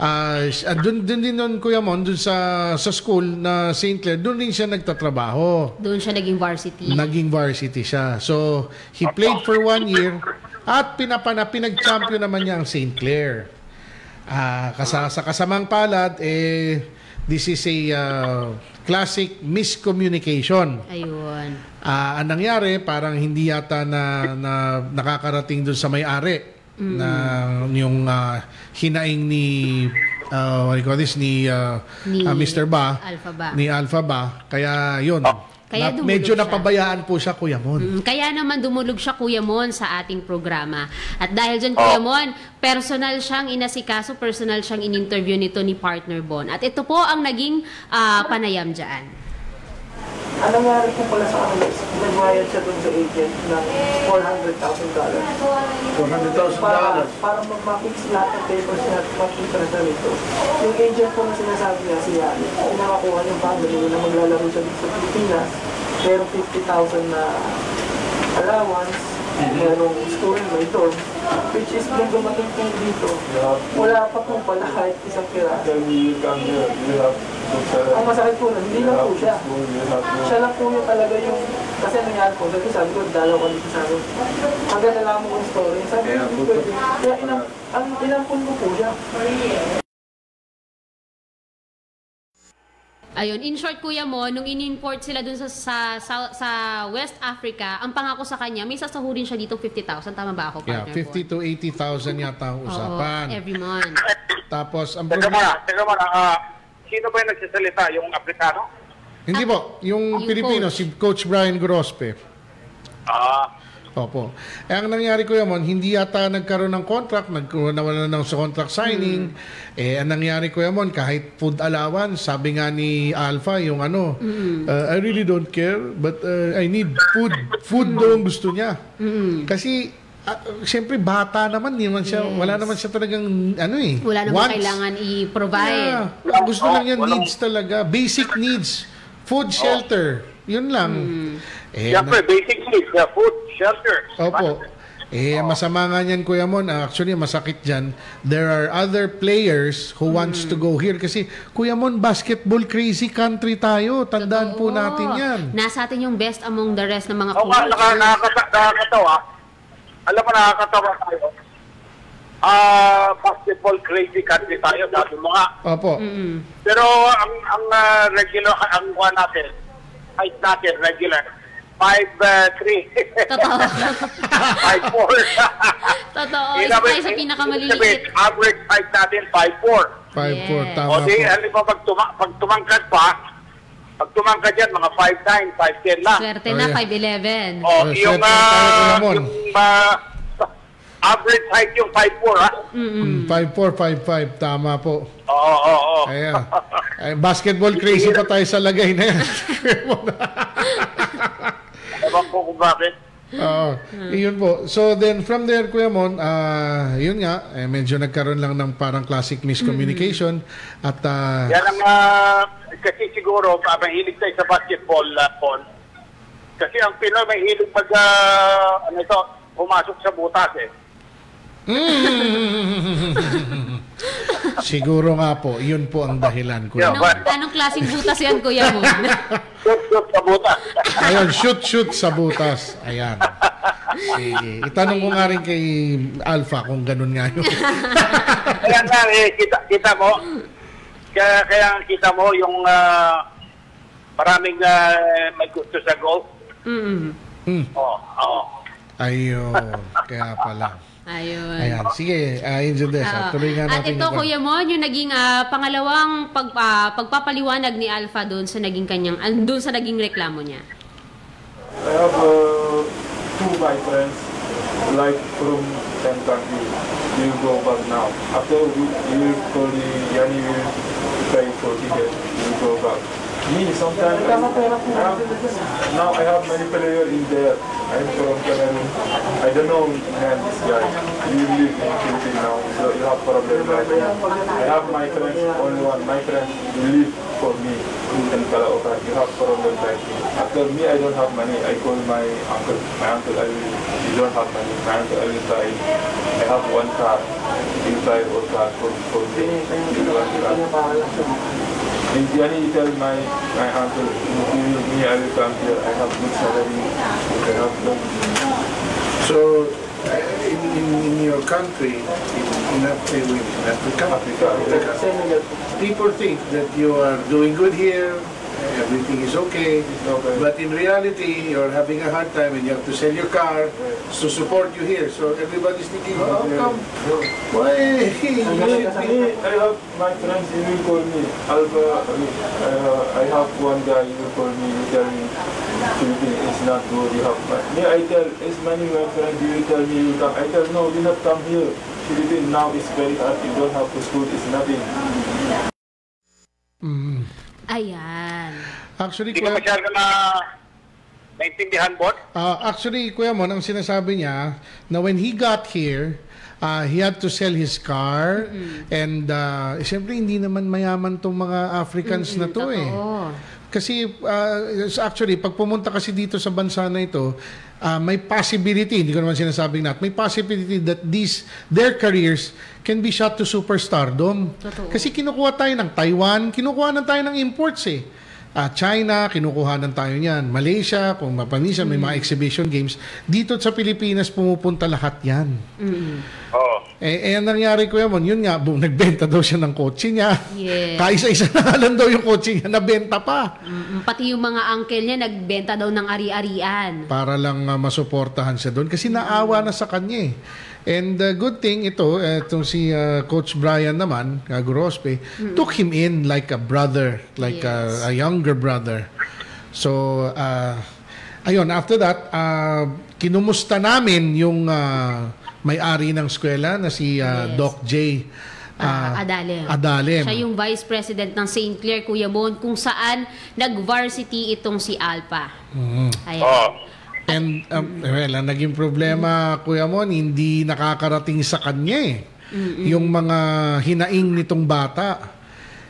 Ah, uh, doon din din noon Kuya Mon doon sa sa school na St. Clair, doon din siya nagtatrabaho. Doon siya naging varsity. Naging varsity siya. So, he played for one year at pinapana pinag-champion naman niya ang St. Clair. Ah, kasa, sa kasamang palad eh this is a ah, classic miscommunication. Ayun. Ah, ang nangyari, parang hindi yata na, na nakakarating doon sa may-ari na yung ah, hinaing ni uh, what do you call this ni, ah, Ni ah, Mr. Ba Alpha Ba. ni Alpha Ba kaya yun Kaya Na- medyo siya. napabayaan po siya, Kuya Mon. Mm, Kaya naman dumulog siya Kuya Mon sa ating programa. At dahil dyan Kuya Mon, personal siyang inasikaso, personal siyang in-interview nito ni Partner Bon. At ito po ang naging ah, panayam dyan. Ang nangyari po pala sa kanila is nagbayad siya dun sa agent ng $400,000. $400,000 Para, para mag-fix lahat ng papers niya at makita na siya nito. Yung agent po na sinasabi niya, si Yani, pinakakuha yung family na maglalaro siya dito sa Pilipinas. Pero 50,000 na allowance, merong school, may dorm, which is nung dumating po dito, wala pa po pala kahit isang piraso. Ang masakit po nun, hindi lang po siya. Siya lang po yung talaga yung, kasi ang nangyari po, sabi ko, sabi ko, dalaw ka dito sa akin. Hanggang nalaman ko yung story. Sabi ko, hindi pwede. Kaya inam, ang inampun ko po siya. Ayun, in short Kuya Mon, nung in-import sila dun sa, sa, sa, sa West Africa, ang pangako sa kanya, may sasahurin siya dito 50,000. Tama ba ako, Yeah, Partner 50 to 80,000 yata ang Bon? Oo, usapan. every month. Tapos, ang Teka problema... muna, teka muna. ah, sino ba yung nagsasalita? Yung Afrikano? Hindi po, yung, Yung Pilipino, coach. si Coach Brian Grospe. Ah, Opo. Eh, ang nangyari ko yaman, hindi yata nagkaroon ng contract, nagkaroon naman ng sa contract signing. Eh, ang nangyari ko yaman, kahit food allowance, sabi nga ni Alpha, yung ano, uh, I really don't care, but uh, I need food. Food daw ang gusto niya. Kasi, uh, siyempre, bata naman, di naman siya, Yes. wala naman siya talagang, ano eh, Wala namang wants. kailangan i-provide. Yeah. Gusto lang Walang- needs talaga. Basic needs. Food, shelter. Yun lang. Eh, siyempre, basic needs, uh, food, shelter. Opo. Eh, masama nga niyan, Kuya Mon. Ah, Actually, masakit dyan. There are other players who wants to go here. Kasi, Kuya Mon, basketball crazy country tayo. Tandaan po Oo. natin yan. Nasa atin yung best among the rest ng mga Oo nga, naka, nakakata- nakakatawa. Alam mo, nakakatawa tayo. Ah, basketball crazy country tayo, sabi mo nga. Opo. Pero ang ang ah, regular ang kuha natin, height natin regular 5'3". Totoo. 5'4". Totoo. Isa tayo sa pinakamaliliit. Average height natin 5'4". 5-4, Yes. tama O di, po. pag, tuma- pag tumangkad pa, pag tumangkad yan, mga 5'9", 5'10 lang. Swerte Oh, na, yeah. 5'11. O, Eh, yung, Mon. yung ah, average height yung 5'4", ha? Mm, 5-4, 5-5. Tama po. Oo, oo, oo. Ayan. Ay, basketball crazy pa tayo sa lagay na yan. Ewan ko kung bakit. Oo. Yun po. So then from there, Kuya Mon, ah, yun nga, eh, medyo nagkaroon lang ng parang classic miscommunication. At ah, Yan ang, ah, kasi siguro, uh, mahilig tayo sa basketball, uh, Paul. Kasi ang Pinoy mahilig mag, ah, ano ito, pumasok sa butas eh. siguro nga po, yun po ang dahilan, Kuya Yeah, Mon. Anong, anong klaseng butas yan, Kuya Mon? Shoot, shoot sa butas. Ayun, shoot, shoot sa butas. Ayan. Sige. Itanong ko nga rin kay Alpha kung ganun nga yun. kaya nga, eh, kita, kita mo, kaya, kaya kita mo yung ah, maraming ah, may gusto sa golf. Mm. Hmm. Oo, oo. Ayun. Kaya pala. Ayun. Ayan. Sige, uh, Angel Des, Oo. tuloy nga At natin. ito, yung- Kuya Mon, yung naging ah, pangalawang pag, ah, pagpapaliwanag ni Alpha doon sa naging kanyang, ah, doon sa naging reklamo niya. I have uh, two my friends, like from country. You go back now. After we, you told me Yanni will pay for ticket, you go back. Me, sometimes now I have many players in there. I'm from Cameroon. I don't know man, this guy. You live in Philippines now, so you have problem me. I have my friends, only one. My friend live for me in Kalaokan. You have problem like. After me, I don't have money. I call my uncle. My uncle, I will, you don't have money. My uncle, I will buy. I have one car. You buy one car for, for me. You. In Diani, you tell my, my uncle, me, me, I will come here. I have good salary. I have no So, in, in, in your country, in, in Africa, Africa. Africa, people think that you are doing good here, everything is okay. But in reality, you're having a hard time and you have to sell your car to support you here. So everybody's thinking, oh, how come? Why? You should Me, be- I have my friends, he will call me. Alba, uh, I have one guy, he will call me, he tell me, Philippines is not good, you have my... Me, I tell, it's many my friends, you will tell me, you come. I tell, no, do not come here. Philippines now is very hard, you don't have to school, it's nothing. Mm. Ayan. Actually, Hindi ko Kuya, masyado na naintindihan, Bot. ah, actually, Kuya Mon, ang sinasabi niya, na when he got here, ah, he had to sell his car and uh, siyempre hindi naman mayaman tong mga Africans na to eh. Totoo. Kasi uh, actually, pag pumunta kasi dito sa bansa na ito, uh, may possibility, hindi ko naman sinasabing not, may possibility that these, their careers can be shot to superstardom. Totoo. Kasi kinukuha tayo ng Taiwan, kinukuha na tayo ng imports eh. Ah, China, kinukuha ng tayo niyan. Malaysia, kung mapanisa, may mga exhibition games. Dito sa Pilipinas, pumupunta lahat yan. Oo. Eh, eh, ang nangyari ko yun, yun nga, bu- nagbenta daw siya ng kotse niya. Yes. Kaisa-isa na lang daw yung kotse niya, nabenta pa. Mm, Pati yung mga uncle niya nagbenta daw ng ari-arian. para lang uh, masuportahan siya doon kasi naawa na sa kanya eh. And the good thing ito, itong si uh, Coach Brian naman, uh, Grospe, took him in like a brother, like a, a younger brother. So, uh, ayun, after that, uh, kinumusta namin yung uh, may-ari ng eskwela na si uh, Yes. Doc J. Uh, Adalem. Adalem. Siya yung vice president ng St. Clair, Kuya Mon, kung saan nag-varsity itong si Alpha. Mhm. Ayan. Oo. And um, well, ang naging problema, Kuya Mon, hindi nakakarating sa kanya eh. Yung mga hinaing nitong bata.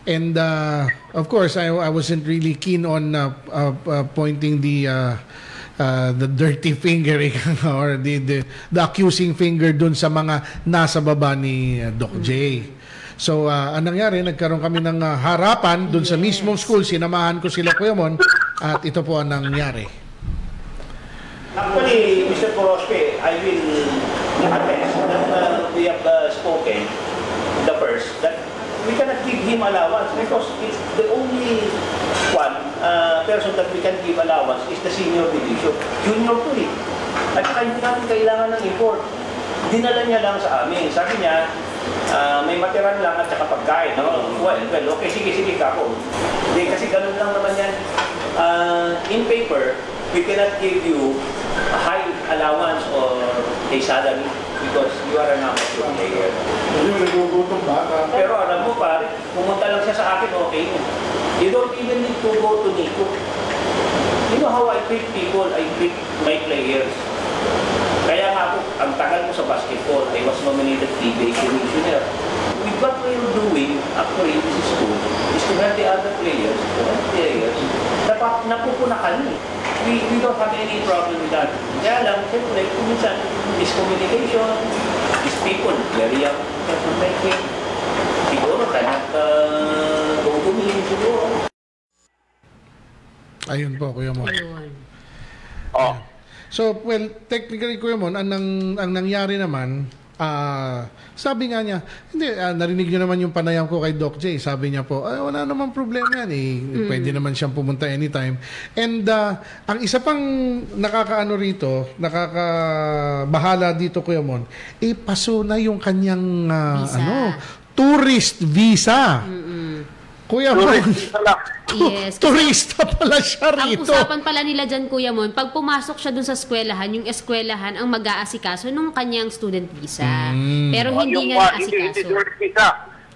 And uh, of course, I, I wasn't really keen on uh, uh, uh, pointing the uh, uh, the dirty finger nga, or the, the the accusing finger dun sa mga nasa baba ni uh, Doc J. So, uh, anong nangyari, nagkaroon kami ng uh, harapan dun sa mismong school, sinamahan ko sila Kuya Mon, at ito po ang nangyari. Actually, Mr. Porospe, I will attest that uh, we have uh, spoken, the first, that we cannot give him allowance because it's the only one uh, person that we can give allowance is the senior division. Junior to eh. At saka namin kailangan ng import. Dinala niya lang sa amin. Sabi niya, ah, may matiran lang at saka pagkain. No? Well, well, okay, sige, sige kako. Hindi, kasi ganun lang naman yan. Ah, in paper, we cannot give you a high allowance or a salary because you are an amateur player. Yung nagugutom bata. Pero alam mo pare, pumunta lang siya sa akin, okay yun. You don't even need to go to Nico. You know how I treat people, I treat my players. Kaya nga ako, ang tagal ko sa basketball, I was nominated PBA Commissioner. With what we're doing, actually, this is good, is to help the other players, to help players, dapat napupunakan eh. We, we don't have any problem with that. Kaya lang, siyempre, kung minsan, miscommunication, these people, very young, person me, siguro, cannot uh, me, siguro. Ayun po, Kuya Mon. Ayun. Oh. So, well, technically, Kuya Mon, ang, nang, ang nangyari naman, ah, sabi nga niya, hindi, ah, narinig niyo naman yung panayam ko kay Doc J. Sabi niya po, ay, wala naman problema yan eh. Pwede naman siyang pumunta anytime. And ah, ang isa pang nakakaano rito, nakakabahala dito, Kuya Mon, eh, paso na yung kanyang, ah, Visa. ano, tourist visa. Kuya Mon, Yes. turista pala siya Ang rito. usapan pala nila dyan, Kuya Mon, pag pumasok siya dun sa eskwelahan, yung eskwelahan ang mag-aasikaso nung kanyang student visa. Mm. Pero Oh, hindi nga uh, naasikaso. tourist visa.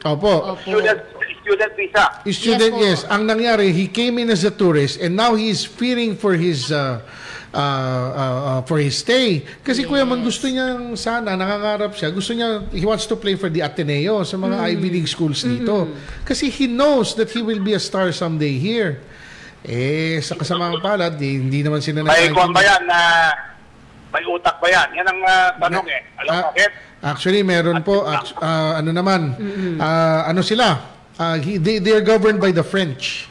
Opo. Opo. Student, student visa. Student, Yes yes. Ang nangyari, he came in as a tourist and now he's fearing for his uh, uh, uh, uh, for his stay. Kasi Kuya Man, gusto niya sana, nangangarap siya, gusto niya, he wants to play for the Ateneo sa mga Mm. Ivy League schools dito. Kasi he knows that he will be a star someday here. Eh, sa kasamang palad, eh, hindi naman sila May nagkaintindihan. kwan ba yan na may utak ba yan? Yan ang uh, tanong eh. Alam mo Ah, bakit? Actually, meron po, act- ah, ano naman, ah, ano sila, Ah, he- they, they are governed by the French.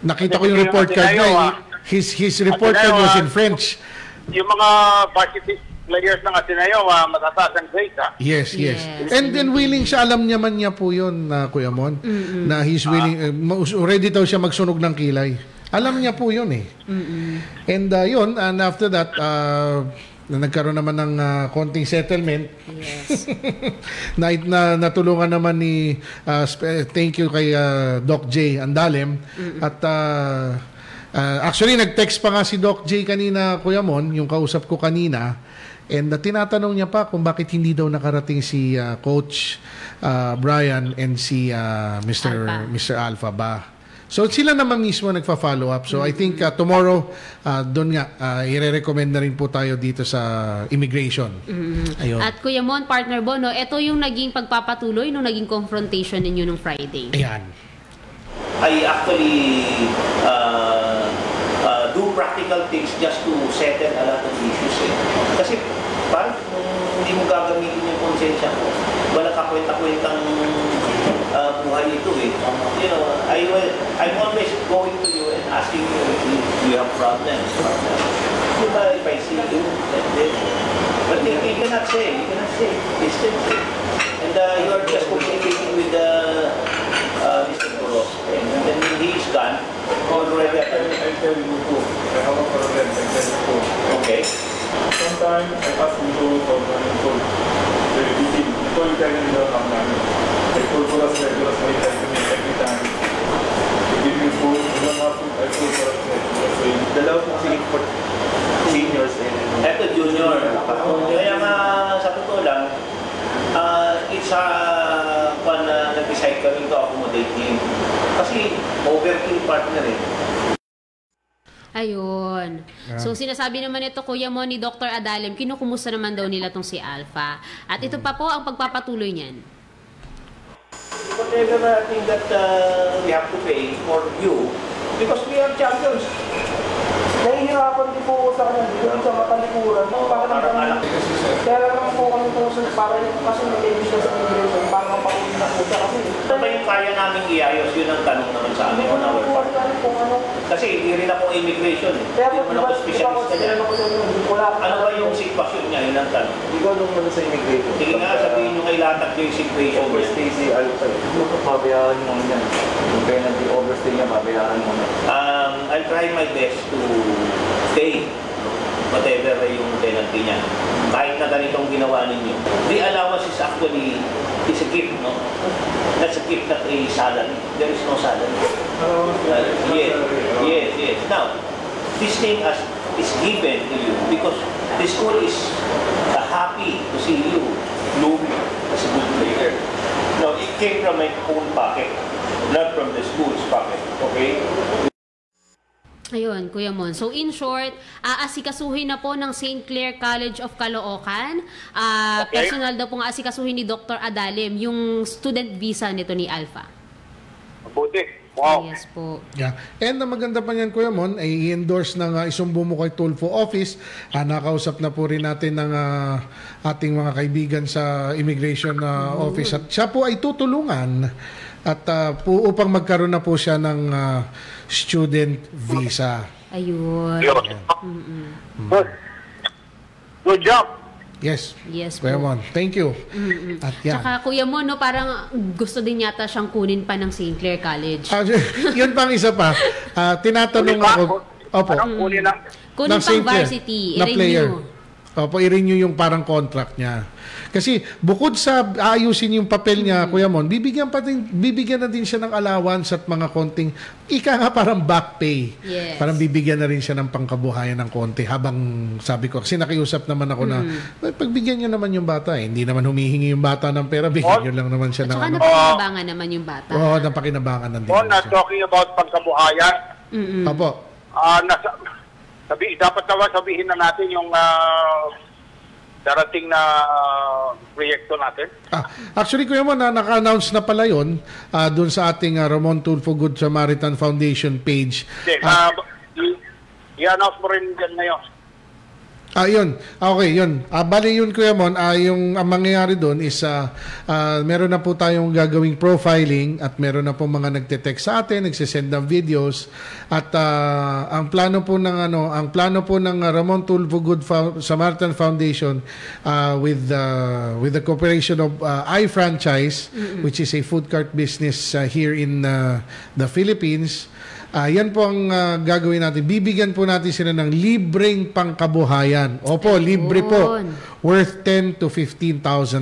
Nakita ko yung report card niya. ah. His, his report tinayo, card was ah. in French. Yung mga varsity players ng Ateneo, uh, matataas ang grades, ha? Yes, yes. And then willing siya, alam niya man niya po yun, na Kuya Mon, na he's willing, uh, ready daw siya magsunog ng kilay. Alam niya po yun eh. And uh, yun, and after that, uh, na nagkaroon naman ng uh, konting settlement. Yes. na, na natulungan naman ni uh, thank you kay uh, Doc J Andalem at uh, uh, actually nag-text pa nga si Doc J kanina Kuya Mon yung kausap ko kanina and uh, tinatanong niya pa kung bakit hindi daw nakarating si uh, coach uh, Brian and si uh, Mr. Alpha. Mr. Alpha ba So sila naman mismo nagfa-follow up. So I think uh, tomorrow uh, doon nga uh, ire-recommend na rin po tayo dito sa immigration. Ayun. At Kuya Mon, partner Bono, ito yung naging pagpapatuloy nung naging confrontation ninyo nung Friday. Ayan. I actually uh, uh, do practical things just to settle a lot of issues. Eh. Kasi parang kung hindi mo gagamitin yung konsensya mo, wala ka kwenta-kwentang uh, buhay ito eh. You know, I will, I'm always going to you and asking you if you, you have problems. Diba, if I see you, like this. But you, you cannot say, you cannot say, distance. And uh, you are just communicating with the uh, Mr. Boros. And then when he is gone, already I, I tell you too, I have a problem, I tell you too. Okay. Sometimes I ask you to talk to me, so very busy. Ito yung kaya nila ang namin. I told for us, regulars, my time to me every time. They give me food, you don't have food, I told for us, regulars, so Dalawa po kasi for seniors Eto, junior. Kaya nga, sa totoo lang, uh, it's a kwan na nag-decide kami to accommodate him. Kasi overkill partner eh. Ayun. Yeah. So sinasabi naman ito Kuya Mon ni Dr. Adalem, kinukumusta naman daw nila tong si Alpha. At ito pa po ang pagpapatuloy niyan. Whatever thing that uh, we have to pay for you, because we are champions. Nahihirapan din po ako sa kanya, doon sa matalikuran. Parang Parang anak. Kaya lang naman po kami po sa para kasi nag-emission sa immigration, para mapakuli na po siya kasi. Ano ba yung kaya namin iayos? Yun ang tanong naman sa amin on our part. Kasi hindi rin ako immigration. eh. Kaya po, naman di ba, ako di ba ako specialist na ko sa ko lahat. Ano ba yung sitwasyon niya? Yun ang tanong. ikaw nung ano sa immigration. Sige nga, sabihin nyo kay Latag yung situation niya. Overstay si Alpha. Babayaran mo yan. Yung penalty overstay niya, babayaran mo na. Um, I'll try my best to stay whatever yung penalty niya. Kahit na ganitong ginawa ninyo. The allowance is actually is a gift, no? That's a gift, not a salary. There is no salary. Uh, yes, yes, yes. Now, this thing as is given to you because the school is uh, happy to see you blooming as a good player. Now, it came from my own pocket, not from the school's pocket. Okay? Ayun, Kuya Mon. So in short, aasikasuhin na po ng St. Clair College of Caloocan. Ah, Okay. Personal daw pong aasikasuhin ni Dr. Adalem yung student visa nito ni Alpha. Mabuti. Wow. Yes po. Yeah. And ang maganda pa niyan, Kuya Mon, ay i-endorse ng uh, isumbo mo kay Tulfo Office. Ah, nakausap na po rin natin ng ah, ating mga kaibigan sa Immigration ah, Office. At siya po ay tutulungan at ah, po, upang magkaroon na po siya ng ah, student visa. Ayun. Yun. Good. Good job. Yes. Yes Kuya po. Mon, thank you. At yan. Tsaka Kuya Mon, no, parang gusto din yata siyang kunin pa ng St. Clair College. Ah, yun pang isa pa. Ah, tinatanong ako. Opo. Anong uli lang? Kunin ng pang varsity, na i-renew. player. Opo, i-renew yung parang contract niya. Kasi bukod sa ayusin yung papel niya, Kuya Mon, bibigyan pa din bibigyan na din siya ng allowance at mga konting ika nga parang back pay. Yes. Parang bibigyan na rin siya ng pangkabuhayan ng konti habang sabi ko kasi nakiusap naman ako na "Eh, pagbigyan niyo naman yung bata eh. Hindi naman humihingi yung bata ng pera, bigyan niyo lang naman siya At ng saka ano. napakinabangan naman yung bata. Oo, oh, napakinabangan ng On na talking about pagkabuhayan, Mm-mm. Opo. ah nasa, sabi, dapat naman sabihin na natin yung ah, darating na ah, proyekto natin. Ah, actually, Kuya Mon, na, naka-announce na pala yun ah, dun sa ating ah, Ramon Tulfo Good Samaritan Foundation page. Hindi, Ah, ah, i- i-announce mo rin dyan ngayon. Ah, yun. Ah, Okay, yun. Ah, bali yun, Kuya Mon, ah, yung ang mangyayari doon is ah, ah, meron na po tayong gagawing profiling at meron na po mga nagte-text sa atin, nagsisend ng videos at ah, ang plano po ng ano, ang plano po ng ah, Ramon Tulfo Good Fo- Samaritan Foundation ah, with ah, with the cooperation of ah, iFranchise which is a food cart business ah, here in ah, the Philippines Ah, yan po ang ah, gagawin natin. Bibigyan po natin sila ng libreng pangkabuhayan. Opo, libre po. Ayun. Worth 10 to 15,000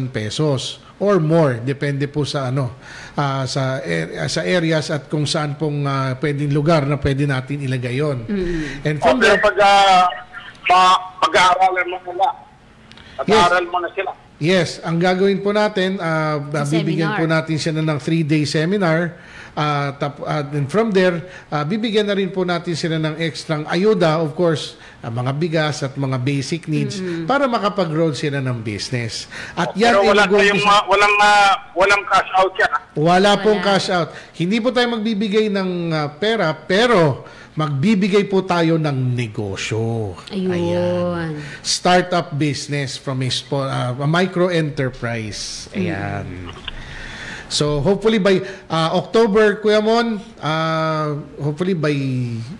pesos or more depende po sa ano ah, sa er- sa areas at kung saan pong ah, pwedeng lugar na pwede natin ilagay yon. And O, from pero there, pag, pa- pag-aaralan mo nila, pag-aaral mo na sila. Yes, ang gagawin po natin, Sa bibigyan seminar. po natin siya ng 3-day seminar. Tap, ah, and from there, ah, bibigyan na rin po natin sila ng extrang ayuda, of course, ah, mga bigas at mga basic needs para makapag-grow sila ng business. At yan Pero wala kayong, ah, walang, ah, walang cash out yan. Wala pong cash out. Hindi po tayo magbibigay ng ah, pera, pero magbibigay po tayo ng negosyo. Ayun. Startup business from a, ah, a micro enterprise. Ayan. So hopefully by ah, October Kuya Mon, ah, hopefully by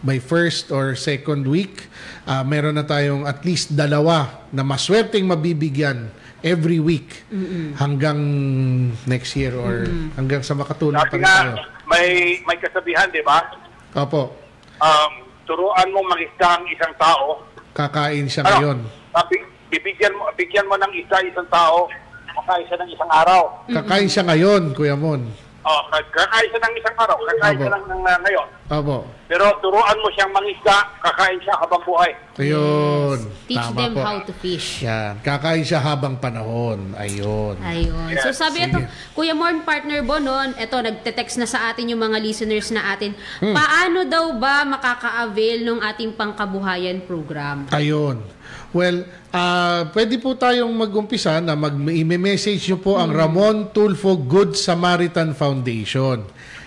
by first or second week, ah, meron na tayong at least dalawa na maswerteng mabibigyan every week hanggang next year or hanggang sa makatulong pa rin tayo. may, may kasabihan, di ba? Opo, Um, turuan mo mag-isda ang isang tao. kakain siya Ano? ngayon. Sabi, bibigyan mo, bigyan mo ng isa isang tao, kakain siya ng isang araw. Kakain siya ngayon, Kuya Mon. Oh, kakain siya ng isang araw, kakain Opo. siya lang ng uh, ngayon. Opo. Pero turuan mo siyang mangisda, kakain siya habang buhay. Ayun. Teach Tama them po. how to fish. Yan. Kakain siya habang panahon. Ayun. Ayun. So sabi Sige. ito, Kuya Morn, partner Bon, noon, ito, nagte-text na sa atin yung mga listeners na atin. Hmm. Paano daw ba makaka-avail ng ating pangkabuhayan program? Ayun. Well, ah pwede po tayong mag-umpisa na mag-message nyo po ang Ramon Tulfo Good Samaritan Foundation.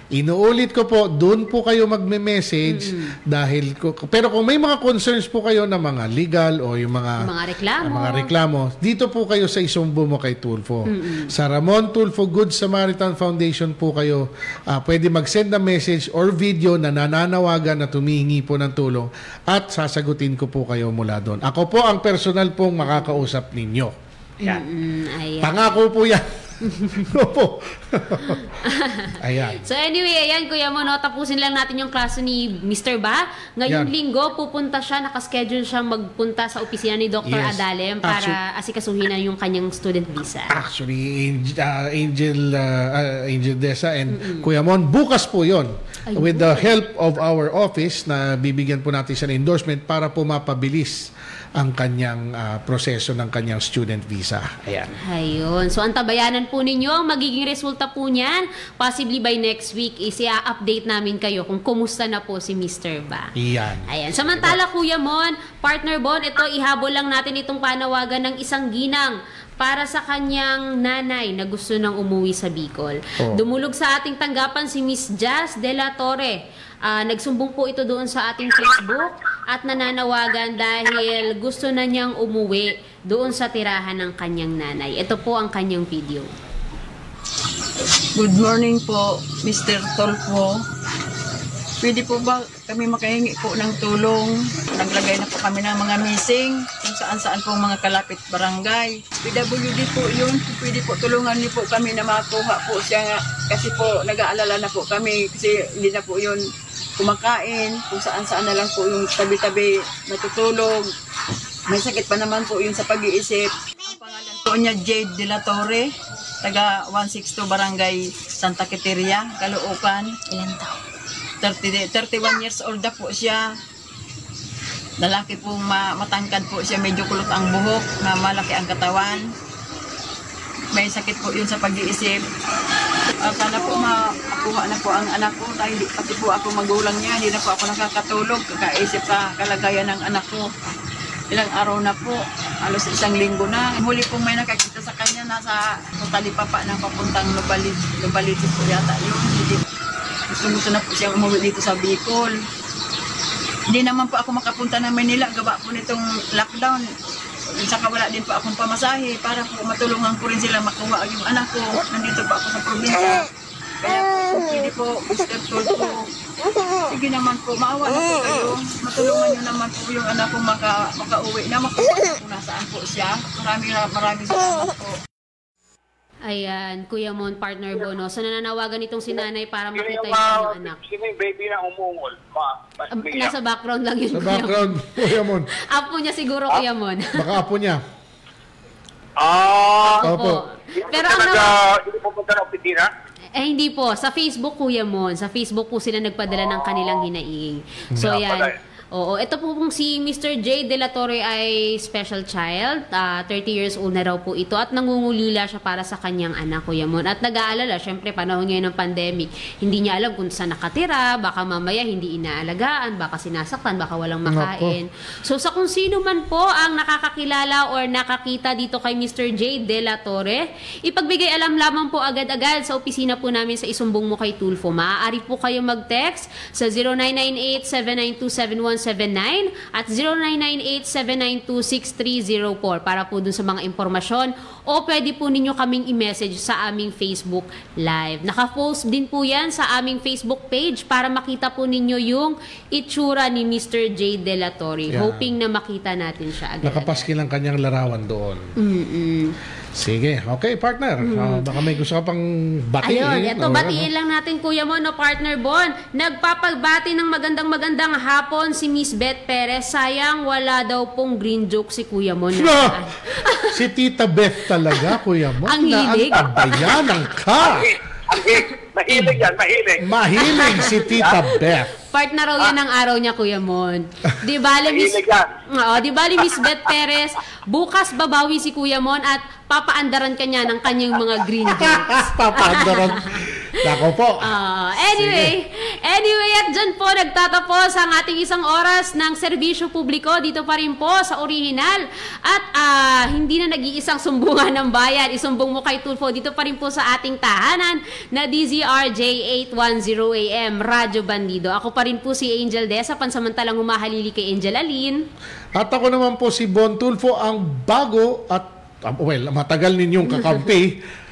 Inuulit ko po, doon po kayo magme-message dahil ko, pero kung may mga concerns po kayo na mga legal o yung mga Mga reklamo. ang mga reklamo, dito po kayo sa isumbo mo kay Tulfo. Sa Ramon Tulfo Good Samaritan Foundation po kayo ah, pwede mag-send na message or video na nananawagan na tumihingi po ng tulong at sasagutin ko po kayo mula doon. Ako po ang personal pong makakausap ninyo. Yan. Mm, ayan. Pangako po yan. Opo. Ayan. So anyway, ayan Kuya Mo, no, tapusin lang natin yung klase ni Mr. Ba. Ngayong Yan. linggo, pupunta siya, nakaschedule siya magpunta sa opisina ni Dr. Yes. Adalem para asikasuhin na yung kanyang student visa. Actually, Angel, uh, Angel, uh, uh, Angel Desa and Kuya Mon, bukas po yon with the help of our office na bibigyan po natin siya ng endorsement para po mapabilis ang kanyang uh, proseso ng kanyang student visa. Ayan. Ayun. So, ang tabayanan po ninyo, ang magiging resulta po niyan, possibly by next week, is i-update namin kayo kung kumusta na po si Mr. Ba. Iyan. Ayan. Samantala, Kuya Mon, partner Bon, ito, ihabol lang natin itong panawagan ng isang ginang para sa kanyang nanay na gusto nang umuwi sa Bicol. Oh. Dumulog sa ating tanggapan si Miss Jazz De La Torre. Ah, nagsumbong po ito doon sa ating Facebook at nananawagan dahil gusto na niyang umuwi doon sa tirahan ng kanyang nanay. Ito po ang kanyang video. Good morning po, Mr. Tolfo. Pwede po ba kami makahingi po ng tulong? Naglagay na po kami ng mga missing kung saan-saan po mga kalapit barangay. PWD po yun. Pwede po tulungan niyo po kami na makuha po siya. Kasi po nag-aalala na po kami kasi hindi na po yun kumakain. Kung saan-saan na lang po yung tabi-tabi natutulog. May sakit pa naman po yun sa pag-iisip. Ang pangalan po niya Jade De La Torre, taga 162 Barangay Santa Quiteria, Caloocan. Ilan taon? 30, 31 years old na po siya. Lalaki po ma- matangkad po siya, medyo kulot ang buhok, malaki ang katawan. May sakit po yun sa pag-iisip. Ah, sana po makuha na po ang anak ko dahil pati po ako magulang niya, hindi na po ako nakakatulog, kakaisip sa kalagayan ng anak ko. Ilang araw na po, alos isang linggo na. Huli pong may nakakita sa kanya, nasa Talipapa na papuntang Lubalit, Lubalitis po yata yun. Gusto gusto na po siyang umuwi dito sa Bicol. Hindi naman po ako makapunta ng Manila, gawa po nitong lockdown. Saka wala din po akong pamasahe para po matulungan ko rin sila makuha yung anak ko. Nandito pa ako sa probinsya. Kaya po, hindi po, Mr. Tulfo, sige naman po, maawa na po kayo. Matulungan nyo naman po yung anak ko maka, makauwi na makuha kung nasaan po siya. Maraming maraming salamat po. Ayan, Kuya Mon, partner Bono. So nananawagan itong si nanay para makita yung, ah, kanyang anak. sino yung baby na umungol? Ma, ma, Um? Nasa background lang yun, Sa Kuya background, Kuya Mon. Apo niya siguro, Kuya Mon. Baka apo niya. Ah, Opo. Pero Hindi ang nawa- hindi pupunta ng opisina? Eh, hindi po. Sa Facebook, Kuya Mon. Sa Facebook po sila nagpadala ng kanilang hinaing. So, yan. Oo. Ito po pong si Mr. J. De La Torre ay special child. Ah, 30 years old na raw po ito. At nangungulila siya para sa kanyang anak, Kuya Mon. At nag-aalala, syempre, panahon ngayon ng pandemic. Hindi niya alam kung saan nakatira. Baka mamaya hindi inaalagaan. Baka sinasaktan. Baka walang makain. So, sa kung sino man po ang nakakakilala or nakakita dito kay Mr. J. De La Torre, ipagbigay alam lamang po agad-agad sa opisina po namin sa Isumbong mo kay Tulfo. Maaari po kayo mag-text sa 0998-792-7179 at 0998-792-6304 para po dun sa mga impormasyon o pwede po ninyo kaming i-message sa aming Facebook Live. Naka-post din po yan sa aming Facebook page para makita po ninyo yung itsura ni Mr. J. De La Torre. Yeah. Hoping na makita natin siya agad. Nakapaskil ang kanyang larawan doon. Mm-mm. Sige. Okay, partner. Ah, baka may gusto ka pang batiin. Ayun, ito o batiin lang natin Kuya Mon, no, partner Bon. Nagpapagbati ng magandang magandang hapon si Miss Beth Perez. Sayang wala daw pong green joke si Kuya Mon. ano? si Tita Beth talaga, Kuya Mo. Ang hilig. Na ang tabayanan ka. Mahilig yan, mahilig. Mahilig si Tita Beth. Partner raw yan ang araw niya, Kuya Mon. Di bale, Miss... Oo, di bale, Miss Beth Perez, bukas babawi si Kuya Mon at papaandaran ka niya ng kanyang mga green jokes. Papaandaran. Nako po. Ah, anyway, anyway, at dyan po nagtatapos ang ating isang oras ng serbisyo publiko dito pa rin po sa original. At ah, hindi na nag-iisang sumbungan ng bayan. Isumbong mo kay Tulfo dito pa rin po sa ating tahanan na DZRJ 810 AM, Radyo Bandido. Ako pa rin po si Angel Desa, pansamantalang humahalili kay Angel Alin. At ako naman po si Bon Tulfo, ang bago at, ah, well, matagal ninyong kakampi.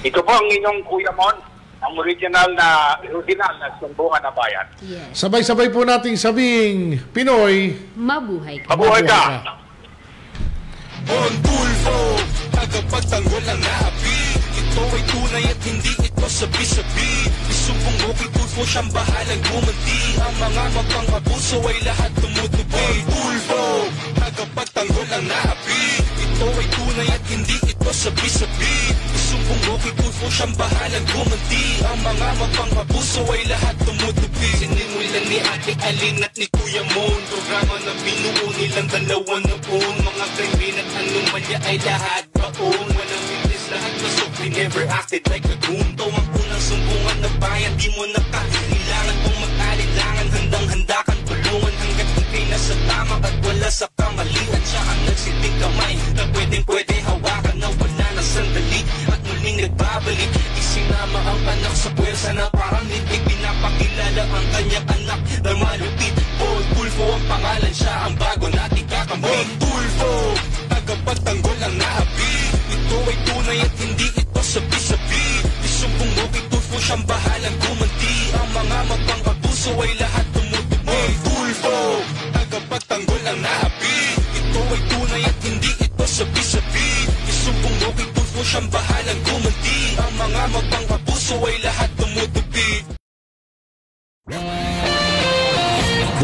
Ito po ang inyong Kuya Mon, ang original na original na sumbungan na bayan. Yes. Sabay-sabay po nating sabing, Pinoy, Mabuhay ka. Mabuhay ka! Bon Tulfo, tagapagtanggol ng naapi Ito ay tunay at hindi ito sabi-sabi Isumbong mo kay Tulfo siyang bahalang gumanti Ang mga magpang-abuso ay lahat tumutubi Bon Tulfo, tagapagtanggol ng naapi Ito ay tunay at hindi ito sabi-sabi. Isumbong mo kay Tulfo siyang bahalang gumanti. Ang mga magpang-abuso ay lahat tumutubi Sinimulan ni Ate Alin at ni Kuya Mon. Programa na binuo nilang dalawa noon. Mga krimen at anomalya ay lahat baon. Walang witness lahat pasok We never acted like a goon. To ang unang sumbungan na bayan Di mo nakakailangan kung mag-alinlangan Handang-handa kang tulungan. Hanggat ikay nasa tama at wala sa kamalian Siya ang nagsiting kamay Na pwedeng pwede hawakan na wala na sandali. At muling nagbabalik Isinama ang anak sa pwersa na parang nitpik. Pinapakilala ang kanyang anak na malupit. Bon Tulfo ang pangalan siya Ang bago nating kakampi. Bon Tulfo, tagapagtanggol ang naapi. Ito ay tunay at hindi ito sabi-sabi. Isumbong mo kay Tulfo siyang bahalang gumanti. Ang mga magpang-abuso ay lahat mo siyang bahalang gumanti Ang mga ay lahat tumutubi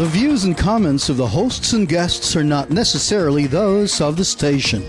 The views and comments of the hosts and guests are not necessarily those of the station.